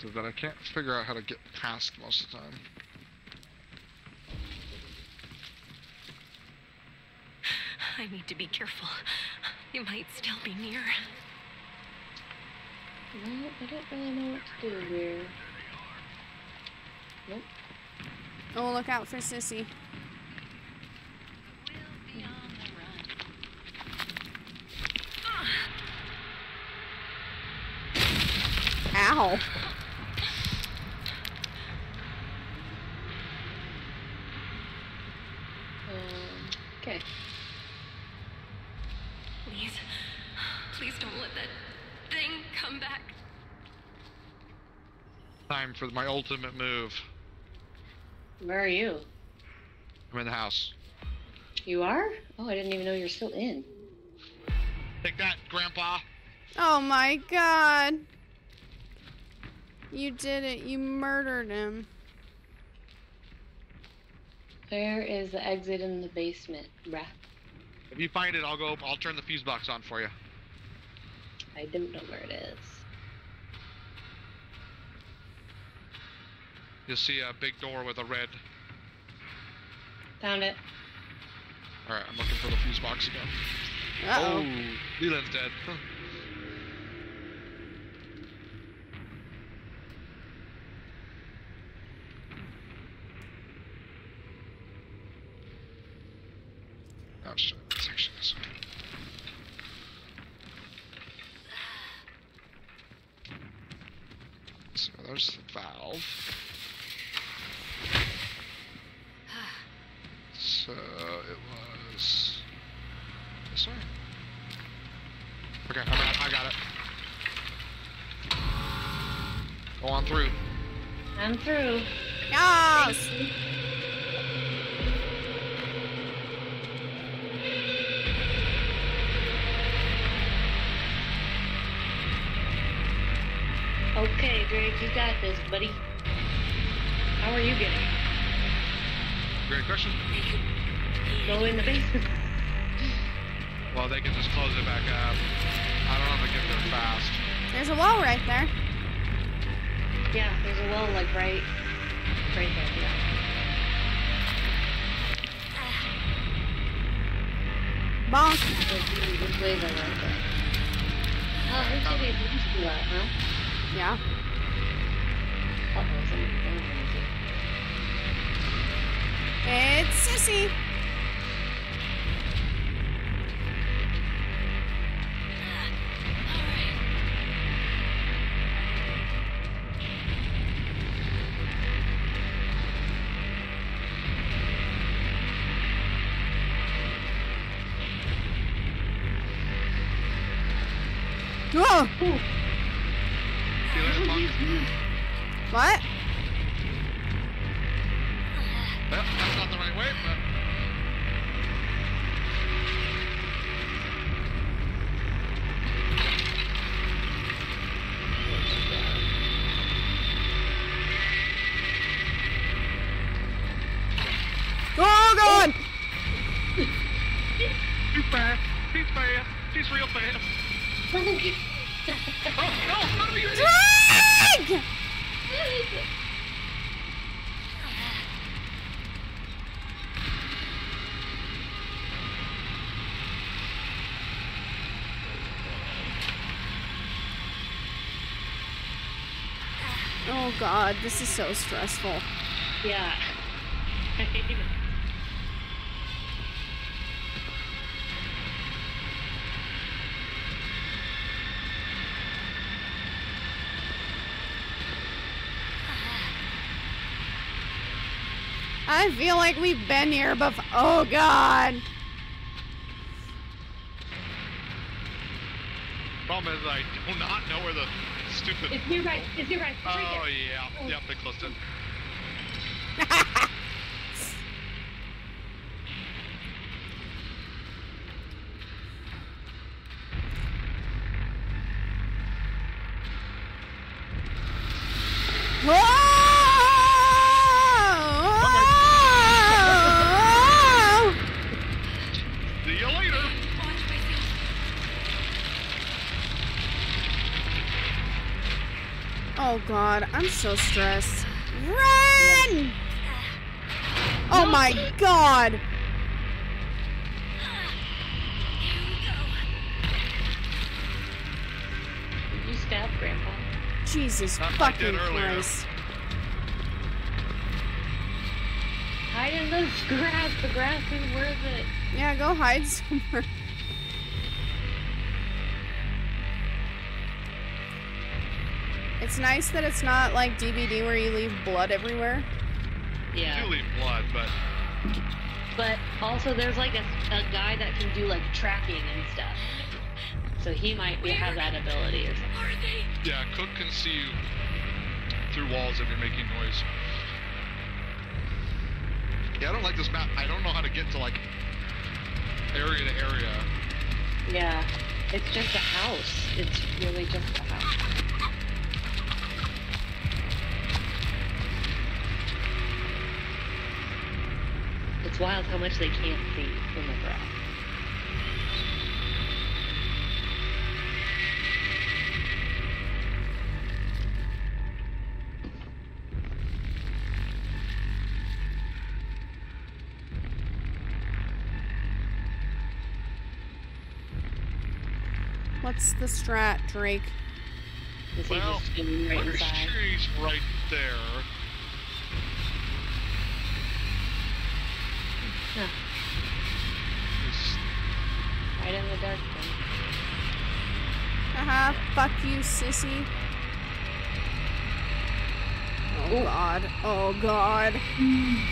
Offensive that I can't figure out how to get past most of the time. I need to be careful. You might still be near. Well, I don't really know what to do here. Nope. Oh, look out for Sissy. Ow. Um, okay. Please. Please don't let that thing come back. Time for my ultimate move. Where are you? I'm in the house. You are? Oh, I didn't even know you're still in. Take that, Grandpa. Oh my god. You did it. You murdered him. Where is the exit in the basement, bruh? If you find it, I'll go. I'll turn the fuse box on for you. I don't know where it is. You'll see a big door with a red. Found it. All right, I'm looking for the fuse box again. Uh-oh. Oh, Leland's dead. Huh. Oh, police do that, huh? Yeah. It's Sissy. God, this is so stressful. Yeah. *laughs* I feel like we've been here before. Oh god. Problem is, I do not know where the stupid. it's near right. It's near right. It's right Oh, yeah. Yep, they closed it. So stressed. Run! Oh my god! Here we go. Did you stab Grandpa? Jesus I did fucking earlier. Christ. Hide in the grass. The grass is worth it. Yeah, go hide somewhere. It's nice that it's not like DBD where you leave blood everywhere. Yeah. You leave blood, but But also, there's like a, a guy that can do like tracking and stuff. So he might be, have that ability or something. Yeah, Cook can see you through walls if you're making noise. Yeah, I don't like this map. I don't know how to get to like area to area. Yeah. It's just a house. It's really just a house. Wild how much they can't see from the grass. What's the strat, Drake? Is he Well, just swimming right There's inside? trees right there. Haha, fuck you, sissy. Oh god. Oh god. Mm-hmm.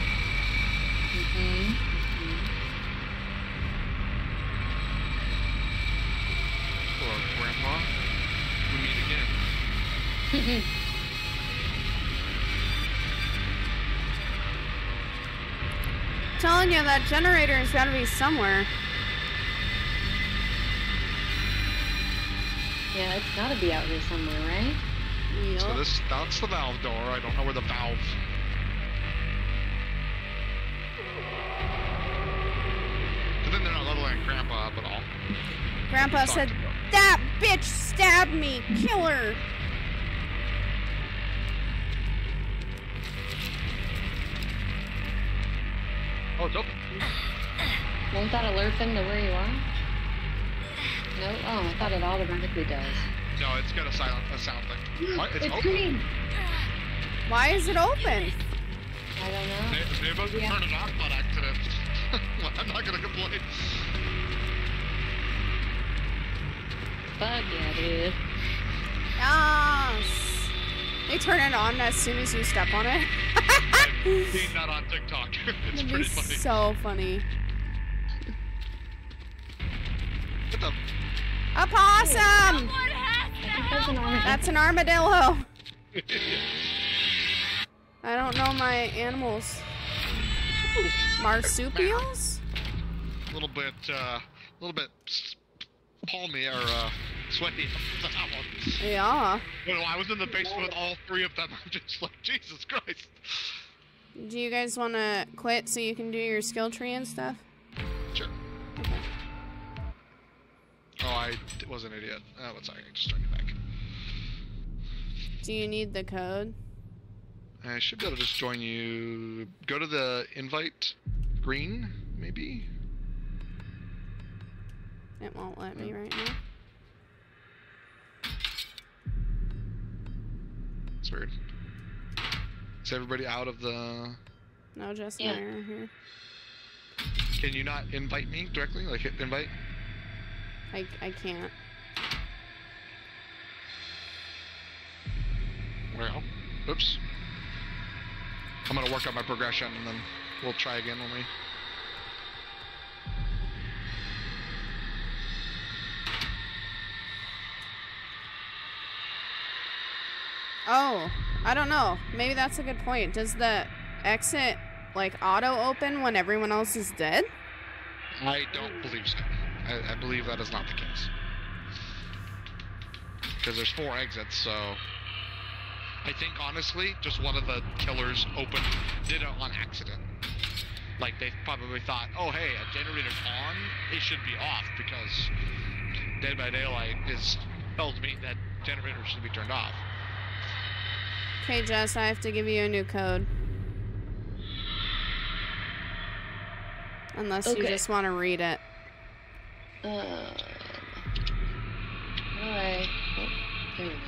Or Grandpa. We meet again. *laughs* telling you that generator is gotta be somewhere. Yeah, it's gotta be out here somewhere, right? So this that's the valve door. I don't know where the valve. But then they're not leveling Grandpa up at all. Grandpa said. That bitch stabbed me! Kill her! Oh, it's open. Won't that alert them to where you are? No? Oh, I thought it automatically does. No, it's got a silent a sound thing. What? It's, It's open. green! Why is it open? I don't know. Maybe maybe I was Yeah. turn it off on accident. *laughs* Well, I'm not gonna complain. Fuck yeah, dude. Yes! They turn it on as soon as you step on it. I've seen that on TikTok. *laughs* it's That'd be pretty funny. so funny. What the? A possum! What has I think that's an armadillo. That's an armadillo. I don't know my animals. Marsupials? A little bit, uh, a little bit s- palmy or uh, sweaty. Yeah. When I was in the basement with all three of them, *laughs* I'm just like, Jesus Christ. Do you guys want to quit so you can do your skill tree and stuff? Oh, I was an idiot. Oh, one second. Just turn it back. Do you need the code? I should be able to just join you. Go to the invite green, maybe? It won't let me right now. It's weird. Is everybody out of the. No, just Yeah. and I are here. Can you not invite me directly? Like hit invite? I, I can't. Well, oops. I'm gonna work on my progression and then we'll try again when we. Oh, I don't know. Maybe that's a good point. Does the exit like auto open when everyone else is dead? I don't believe so. I, I believe that is not the case. Because there's four exits, so. I think honestly, just one of the killers opened, did it on accident. Like they probably thought, oh hey, a generator's on, it should be off because Dead by Daylight is tells me that generator should be turned off. Okay, Jess, I have to give you a new code. Unless you just want to read it. Um. Alright. Oh, there we go.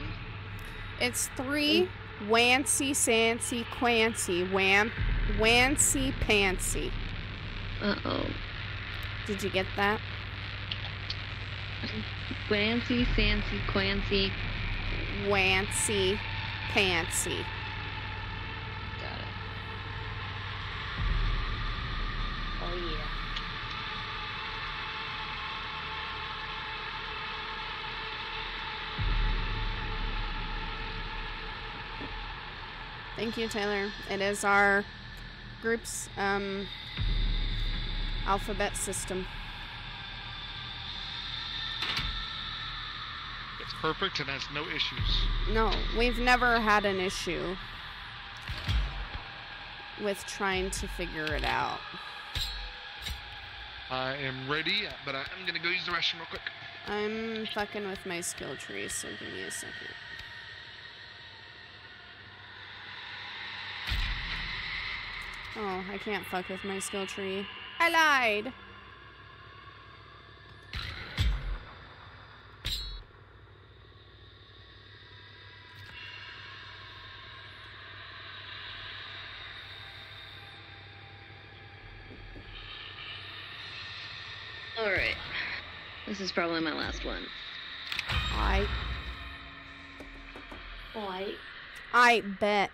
It's three Wancy Sancy Quancy Wham Wancy Pancy. Uh oh. Did you get that? Wancy, Fancy, Quancy. Wancy Pancy. Got it. Oh yeah. Thank you, Taylor. It is our group's um, alphabet system. It's perfect and has no issues. No, we've never had an issue with trying to figure it out. I am ready, but I'm gonna go use the restroom real quick. I'm fucking with my skill tree, so give me a second. Oh, I can't fuck with my skill tree. I lied. All right. This is probably my last one. I Why? I bet.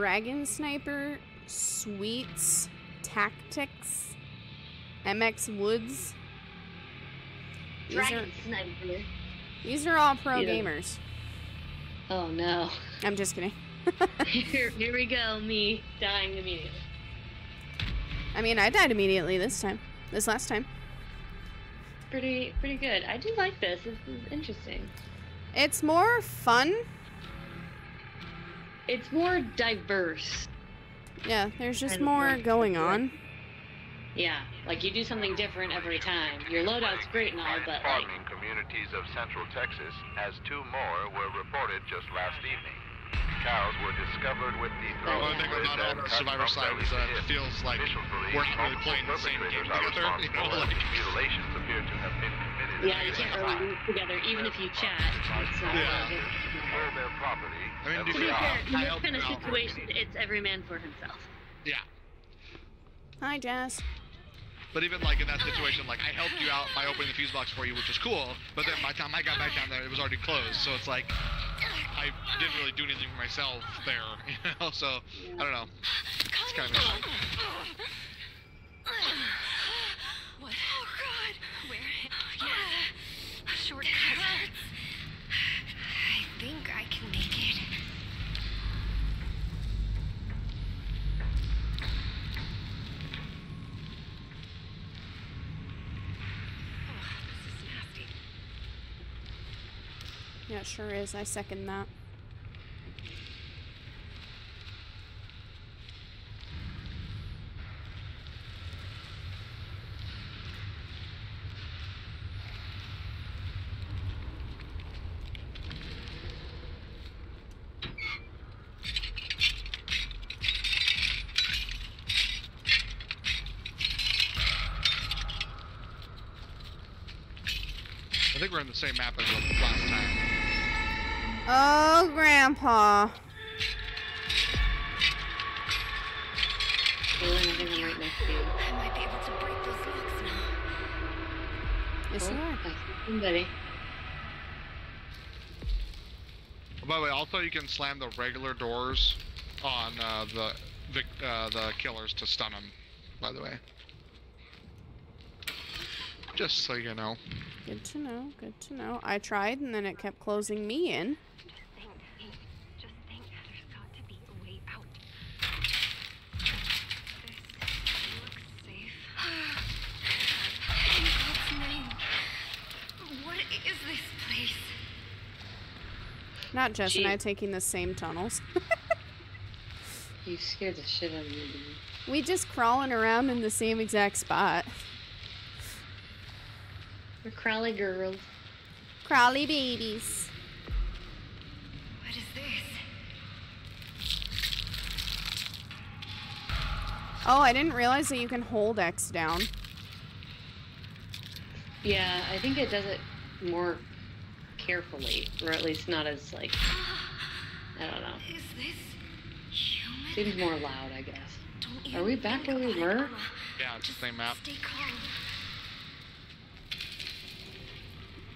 Dragon Sniper, Sweets, Tactics, MX Woods. These are, sniper. these are all pro Yeah. gamers. Oh no. I'm just kidding. *laughs* *laughs* here, here we go. Me dying immediately. I mean, I died immediately this time. This last time. Pretty, pretty good. I do like this. This is interesting. It's more fun. It's more diverse. Yeah, there's just more going on. Yeah, like you do something different every time. Your loadout's great and all, but like, Farming communities of central Texas, as two more were reported just last evening. Cows were discovered with the Oh, One throat thing I'm slit not and on the Survivor from side is that hip. it feels like we're not really playing the same game perpetrators are together. You know, responsible, and like *laughs* mutilations appear to have been committed yeah, you can't really do it together, even if you chat. It's not Yeah. Really their property. I mean, and to To be fair, in I this kind of situation, it's every man for himself. yeah. Hi, Jazz. But even like in that situation, like I helped you out by opening the fuse box for you, which was cool. But then by the time I got back down there, it was already closed. So it's like I didn't really do anything for myself there, *laughs* you know. So I don't know. It's kind of interesting. What? Oh God! Where? Yeah. Shortcut. I think I can make it. Oh, this is nasty. Yeah, sure is. I second that. I think we're in the same map as the last time. Oh, Grandpa. Feeling everything right next to you. I might be able to break those locks now. Yes, Oh, you are. Somebody. Oh, by the way, also you can slam the regular doors on uh, the vic- uh, the killers to stun them. By the way, just so you know. Good to know. Good to know. I tried, and then it kept closing me in. Just think. Just think. There's got to be a way out. This looks safe. In God's name. What is this place? Not Jess and I Gee. taking the same tunnels. *laughs* You scared the shit out of me. dude. we just crawling around in the same exact spot. We're crawly girls. Crawly babies. What is this? Oh, I didn't realize that you can hold X down. Yeah, I think it does it more carefully, or at least not as like I don't know. Is this human? Seems more loud, I guess. Don't Are we back where we were? Yeah, it's the same map. Stay calm.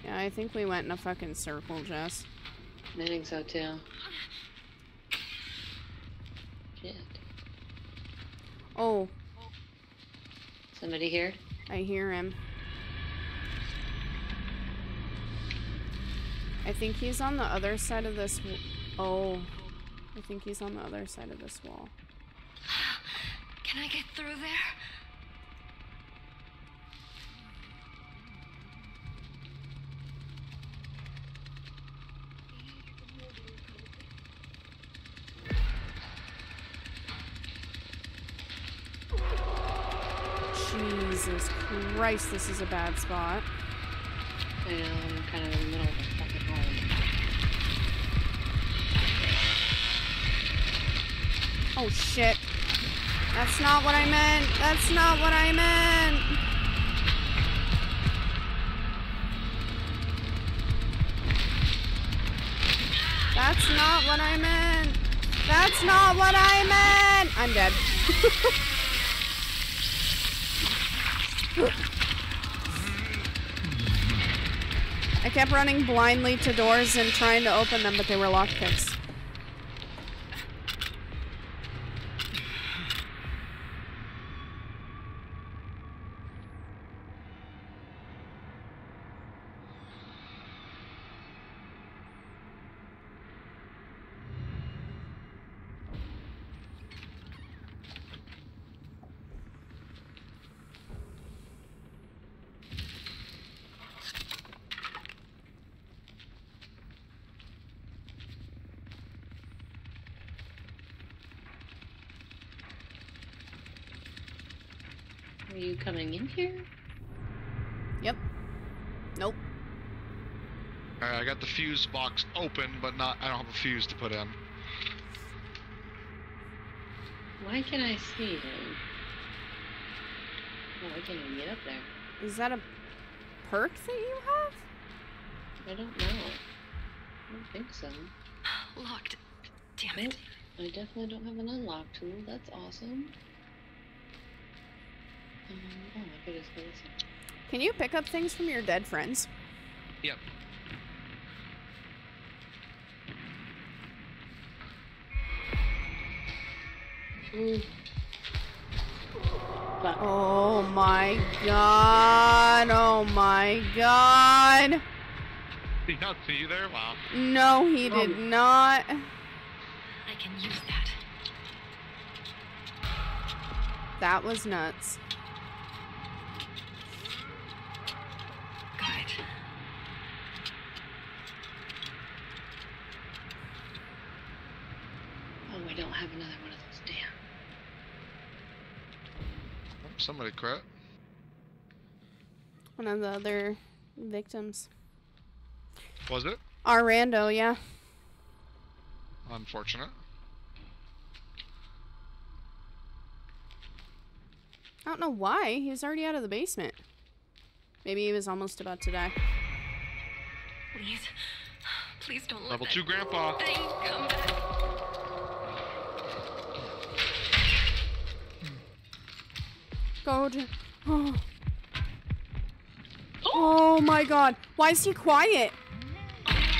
Yeah, I think we went in a fucking circle, Jess. I think so too. Shit. Oh, Somebody here? I hear him. I think he's on the other side of this. Oh, I think he's on the other side of this wall. Can I get through there? Jesus Christ, this is a bad spot. I know, I'm kind of in the middle Oh shit. That's not what I meant. That's not what I meant. That's not what I meant. That's not what I meant. I'm dead. *laughs* I kept running blindly to doors and trying to open them, but they were lockpicks. Are you coming in here? Yep. Nope. Alright, I got the fuse box open, but not. I don't have a fuse to put in. Why can I see him? Oh, I can't even get up there. Is that a perk that you have? I don't know. I don't think so. Locked. Damn it. I definitely don't have an unlock tool. That's awesome. Um, oh, I could just go this way. Can you pick up things from your dead friends? Yep. Ooh. Fuck. Oh my god. Oh my god. Did he not see you there? Wow. No, he did not. I can use that. That was nuts. Got it. Oh, I don't have another one of those. Damn. Oh, Somebody crit. One of the other victims. Was it? Our rando, yeah. Unfortunate. I don't know why. He was already out of the basement. Maybe he was almost about to die. Please. Please don't let Level that two, Grandpa. Thing come back. Go to. Oh. oh my god. Why is he quiet?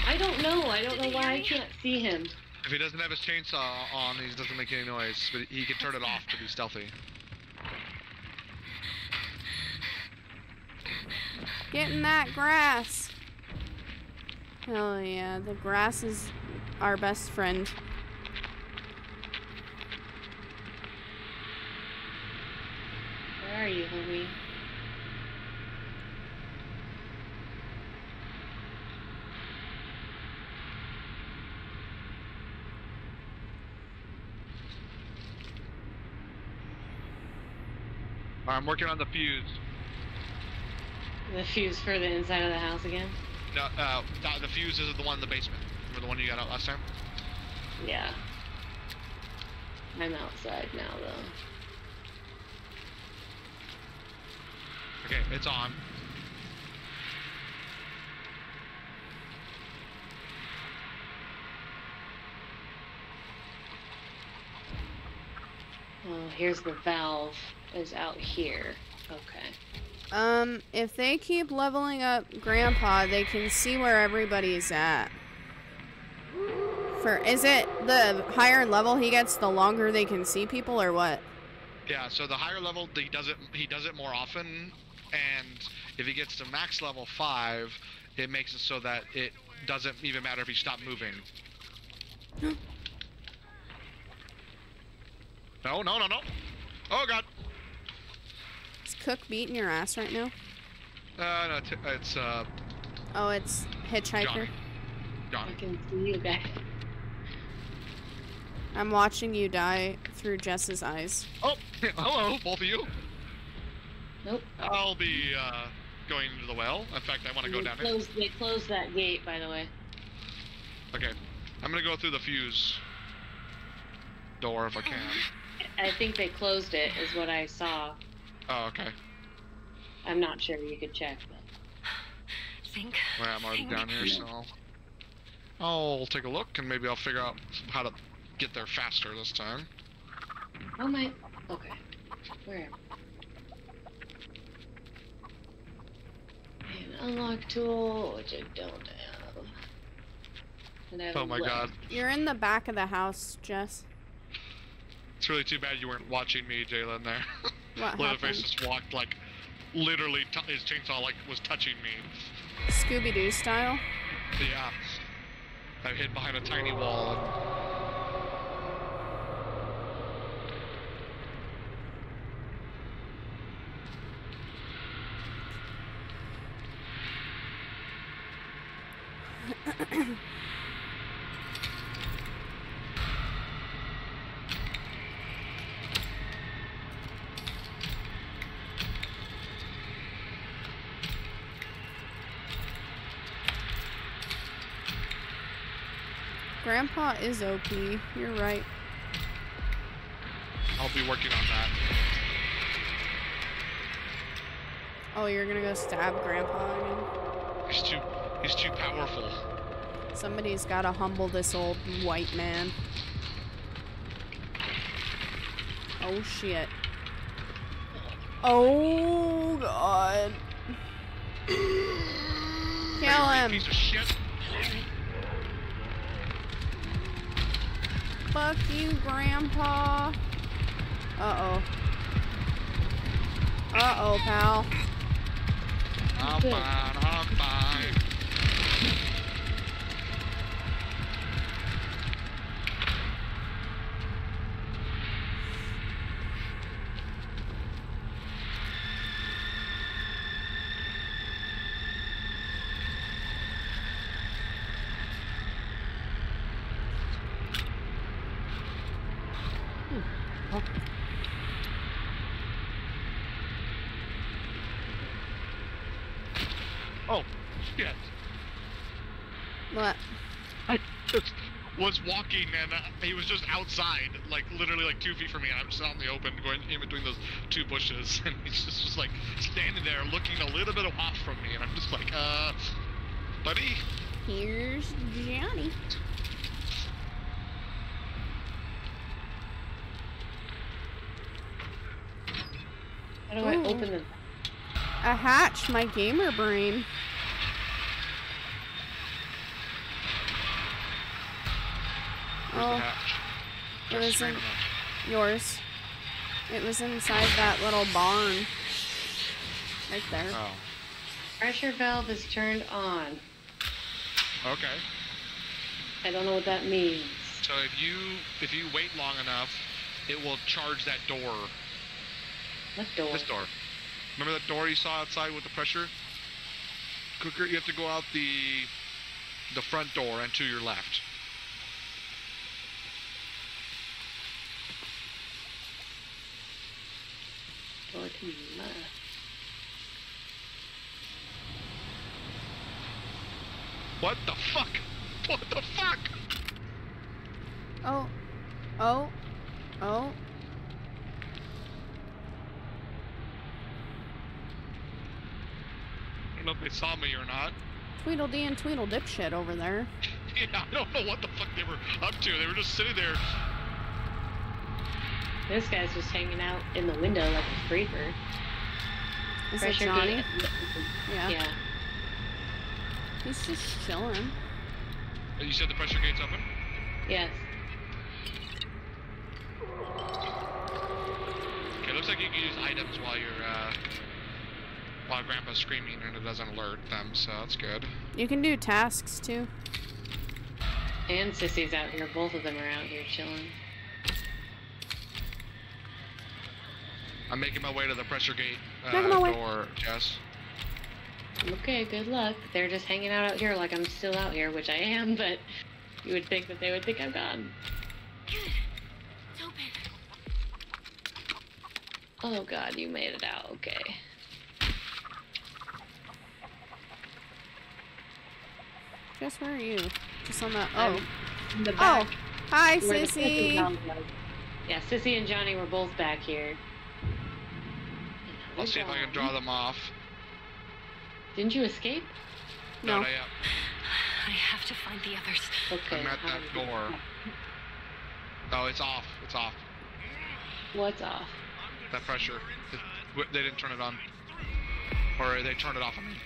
I don't know. I don't know why I can't see him. If he doesn't have his chainsaw on, he doesn't make any noise, but he can turn it off to be stealthy. Getting that grass. Hell yeah, the grass is our best friend. Where are you, homie? Alright, I'm working on the fuse. The fuse for the inside of the house again? No, uh, the- the fuse is the one in the basement. Remember the one you got out last time? Yeah. I'm outside now, though. Okay, it's on. Oh, here's the valve. Is out here. Okay. Um, if they keep leveling up Grandpa, they can see where everybody's at. For is it the higher level he gets, the longer they can see people, or what? Yeah, so the higher level he does it he does it more often and if he gets to max level 5, it makes it so that it doesn't even matter if he stop moving. no, no, no, no. Oh god. Is Cook beating your ass right now? Uh no, t- it's uh Oh, it's Hitchhiker. Johnny. I can see you guys. I'm watching you die through Jess's eyes. Oh, *laughs* hello, both of you. Nope. I'll be uh going into the well. In fact, I want to go they down there. closed, They closed that gate, by the way. Okay. I'm going to go through the fuse door if I can. *laughs* I think they closed it, is what I saw. Oh, okay. I'm not sure. You could check. But... Think. Well, I'm already think. down here, so I'll, I'll take a look and maybe I'll figure out how to get there faster this time. Oh my. Okay. Where? am I? An unlock tool, which I don't have. And I have Oh my leg. god. You're in the back of the house, Jess. It's really too bad you weren't watching me, Jalen, there. *laughs* What Leatherface just walked like literally t- his chainsaw like was touching me. Scooby Doo style. Yeah. I hid behind a tiny wall *clears throat* Grandpa is OP. You're right. I'll be working on that. Oh, you're gonna go stab Grandpa again? He's too he's too powerful. Somebody's gotta humble this old white man. Oh shit. Oh god. *clears throat* Kill him. Piece of shit. Fuck you, Grandpa. Uh oh. Uh oh, pal. I'm fine, I'm fine. Oh, shit. What? I just was walking and uh, he was just outside, like literally like two feet from me, and I'm just out in the open, going in between those two bushes, *laughs* and he's just, just like standing there, looking a little bit off from me, and I'm just like, uh, buddy, Here's Johnny. How do I open the? A hatch, my gamer brain. Oh. the hatch? It was straight in- Yours. It was inside that little barn. Right there. Oh, Pressure valve is turned on. okay. I don't know what that means. So if you if you wait long enough, it will charge that door. What door? This door. Remember that door you saw outside with the pressure cooker? You have to go out the the front door and to your left. What the fuck? What the fuck? Oh. Oh. Oh. I don't know if they saw me or not. Tweedledee and Tweedledipshit over there. *laughs* yeah, I don't know what the fuck they were up to. They were just sitting there this guy's just hanging out in the window like a creeper. Is it Pressure Johnny? gate. Yeah. Yeah. He's just chilling. You said the pressure gate's open? Yes. Okay, looks like you can use items while you're, uh, while Grandpa's screaming and it doesn't alert them, so that's good. You can do tasks too. And Sissy's out here. Both of them are out here chilling. I'm making my way to the pressure gate uh, Making my way. door, Jess. Okay, good luck. They're just hanging out out here like I'm still out here, which I am, but you would think that they would think I'm gone. Good. It's open. Oh god, you made it out. Okay. Jess, where are you? Just on the. Oh. In the Oh. Hi, where Sissy Sissy. Johnny was. Yeah, Sissy and Johnny were both back here. I'll see if I can draw them off. Didn't you escape? No. not yet. *sighs* I have to find the others. Okay. I'm at that door. Oh, it's off. It's off. What's off? That pressure. It, they didn't turn it on. Or they turned it off on me.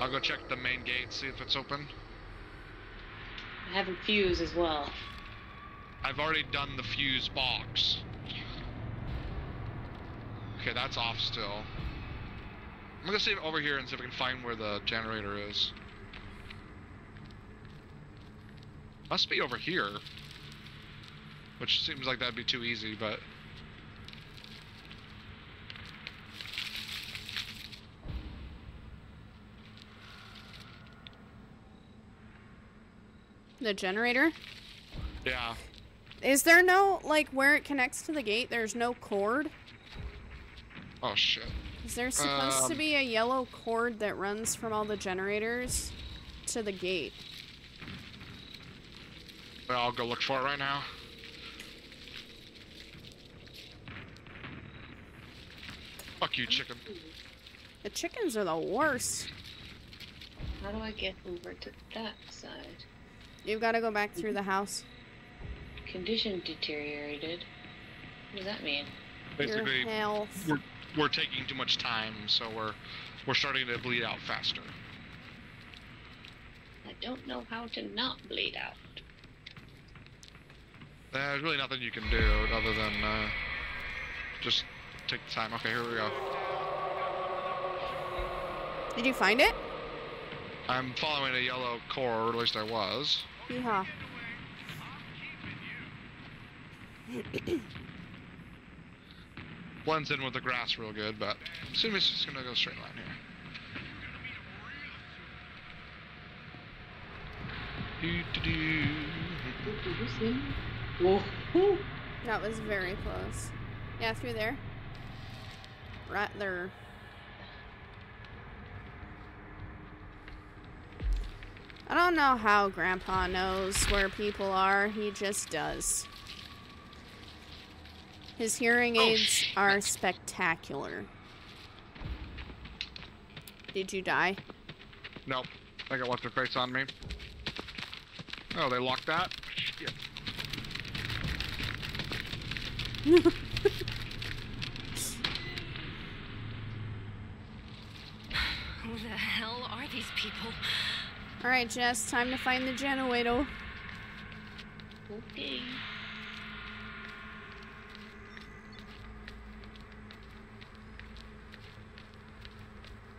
I'll go check the main gate, see if it's open. I have a fuse as well. I've already done the fuse box. Okay, that's off still. I'm gonna see over here and see if I can find where the generator is. Must be over here. Which seems like that'd be too easy, but The generator. yeah. Is there no like where it connects to the gate? There's no cord. Oh shit. Is there supposed to Um, be a yellow cord that runs from all the generators to the gate? I'll go look for it right now. Fuck you, chicken. The chickens are the worst. How do I get over to that side? You've got to go back through the house. Condition deteriorated. What does that mean? Basically, Your health. we're, we're taking too much time, so we're we're starting to bleed out faster. I don't know how to not bleed out. There's really nothing you can do other than uh, just take the time. Okay, here we go. Did you find it? I'm following a yellow core, or at least I was. Yeehaw. *coughs* Blends in with the grass real good, but I assume it's just gonna go straight line here. *laughs* That was very close. Yeah, through there. Right there. I don't know how Grandpa knows where people are. He just does. His hearing Oh, aids shit. are spectacular. Did you die? Nope. I got what's their face on me. Oh, they locked that? Shit. *laughs* Who the hell are these people? Alright, Jess, time to find the generator. Okay.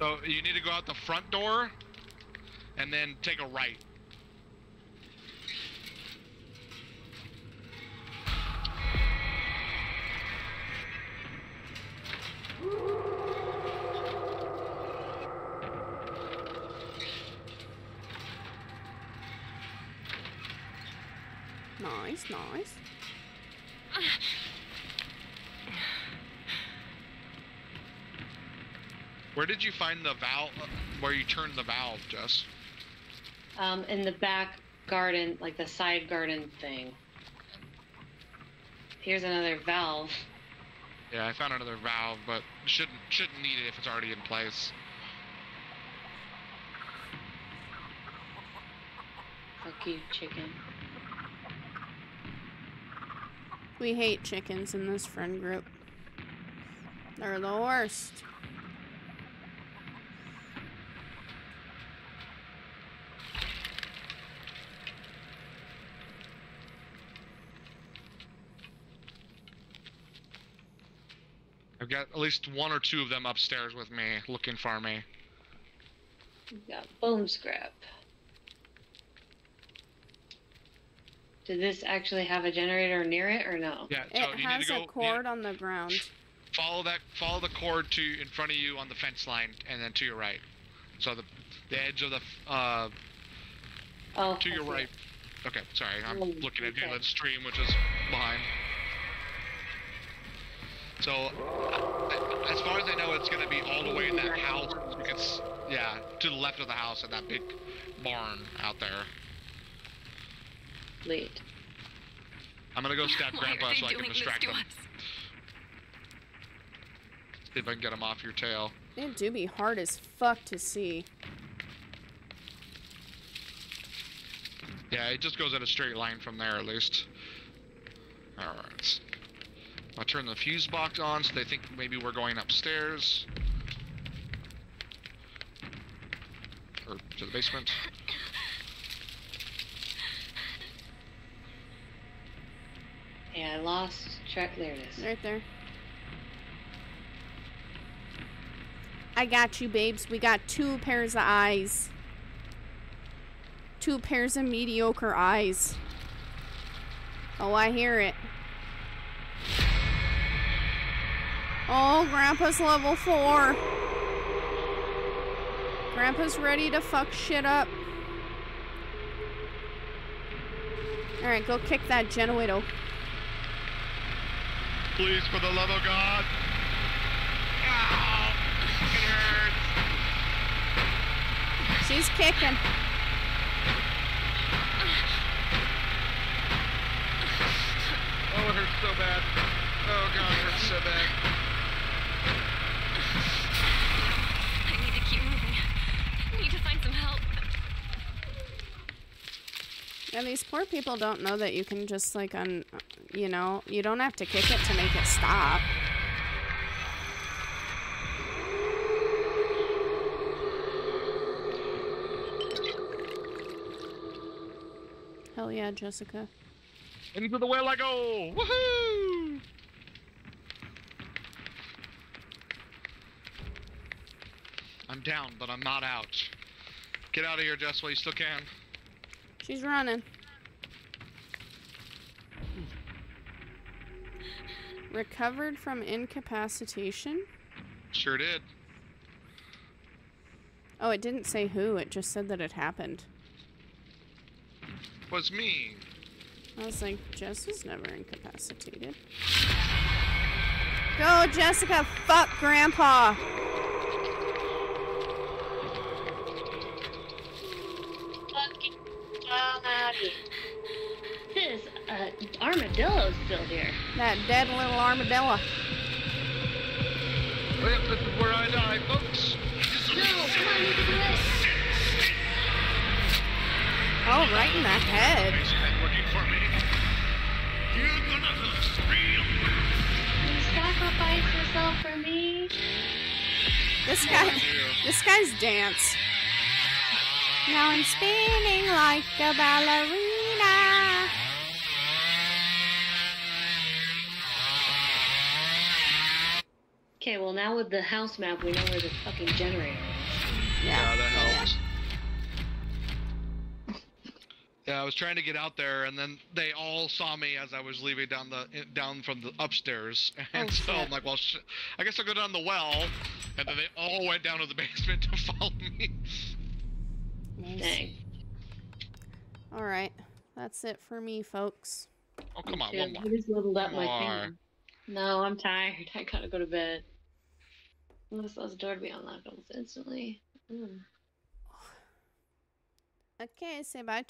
So you need to go out the front door and then take a right. Nice, nice. *laughs* Where did you find the valve? Where you turned the valve, Jess? Um, in the back garden, like the side garden thing. Here's another valve. Yeah, I found another valve, but shouldn't shouldn't need it if it's already in place. Fuck you, chicken. We hate chickens in this friend group. They're the worst. I've got at least one or two of them upstairs with me, looking for me. We've got bone scrap. Did this actually have a generator near it or no? Yeah, so It you need has to go a cord on the ground. follow that follow the cord to in front of you on the fence line, and then to your right. So the the edge of the uh Oh, to I your see right. it. Okay, sorry, I'm Oh, looking at okay. the stream, which is behind. So, uh, as far as I know, it's gonna be all the way in that house. Because, yeah, to the left of the house, at that big barn out there. Late. I'm gonna go *laughs* stab Grandpa so I can distract to him. See if I can get him off your tail. It do be hard as fuck to see. Yeah, it just goes in a straight line from there, at least. Alright. I'll turn the fuse box on so they think maybe we're going upstairs. Or to the basement. Yeah, I lost track. There it is. Right there. I got you, babes. We got two pairs of eyes. Two pairs of mediocre eyes. Oh, I hear it. Oh, Grandpa's level four. Grandpa's ready to fuck shit up. Alright, go kick that generator. Please, for the love of God. Ow! It hurts. She's kicking. Oh, it hurts so bad. Oh, God, it hurts so bad. I need to keep moving. I need to find some help. Yeah, these poor people don't know that you can just like un, you know, you don't have to kick it to make it stop. Hell yeah, Jessica. Into the well I go! Woohoo! I'm down, but I'm not out. Get out of here, Jess, while you still can. She's running. Recovered from incapacitation? Sure did. Oh, it didn't say who, it just said that it happened. Was me. I was like, Jess was never incapacitated. Go, Jessica! Fuck Grandpa! Body. This uh, armadillo's still here. That dead little armadillo. Well, this is where I die, folks. No, come on, you can do it. Oh, right in the head. looking for me. You're. You sacrifice yourself for me. This guy, this guy's dance. Now I'm spinning like a ballerina. Okay, well now with the house map, we know where the fucking generator is. Yeah, Yeah, that helps. Yeah, I was trying to get out there, and then they all saw me as I was leaving down the down from the upstairs, *laughs* and Oh, so shit. I'm like, well, sh- I guess I'll go down the well, and then they all went down to the *laughs* basement to follow me. Nice. Dang. All right, that's it for me, folks. Oh, come on, one more. I just leveled up my More. thing. No, I'm tired. I gotta go to bed. This allows the door to be unlocked almost instantly. Mm. Okay, say bye to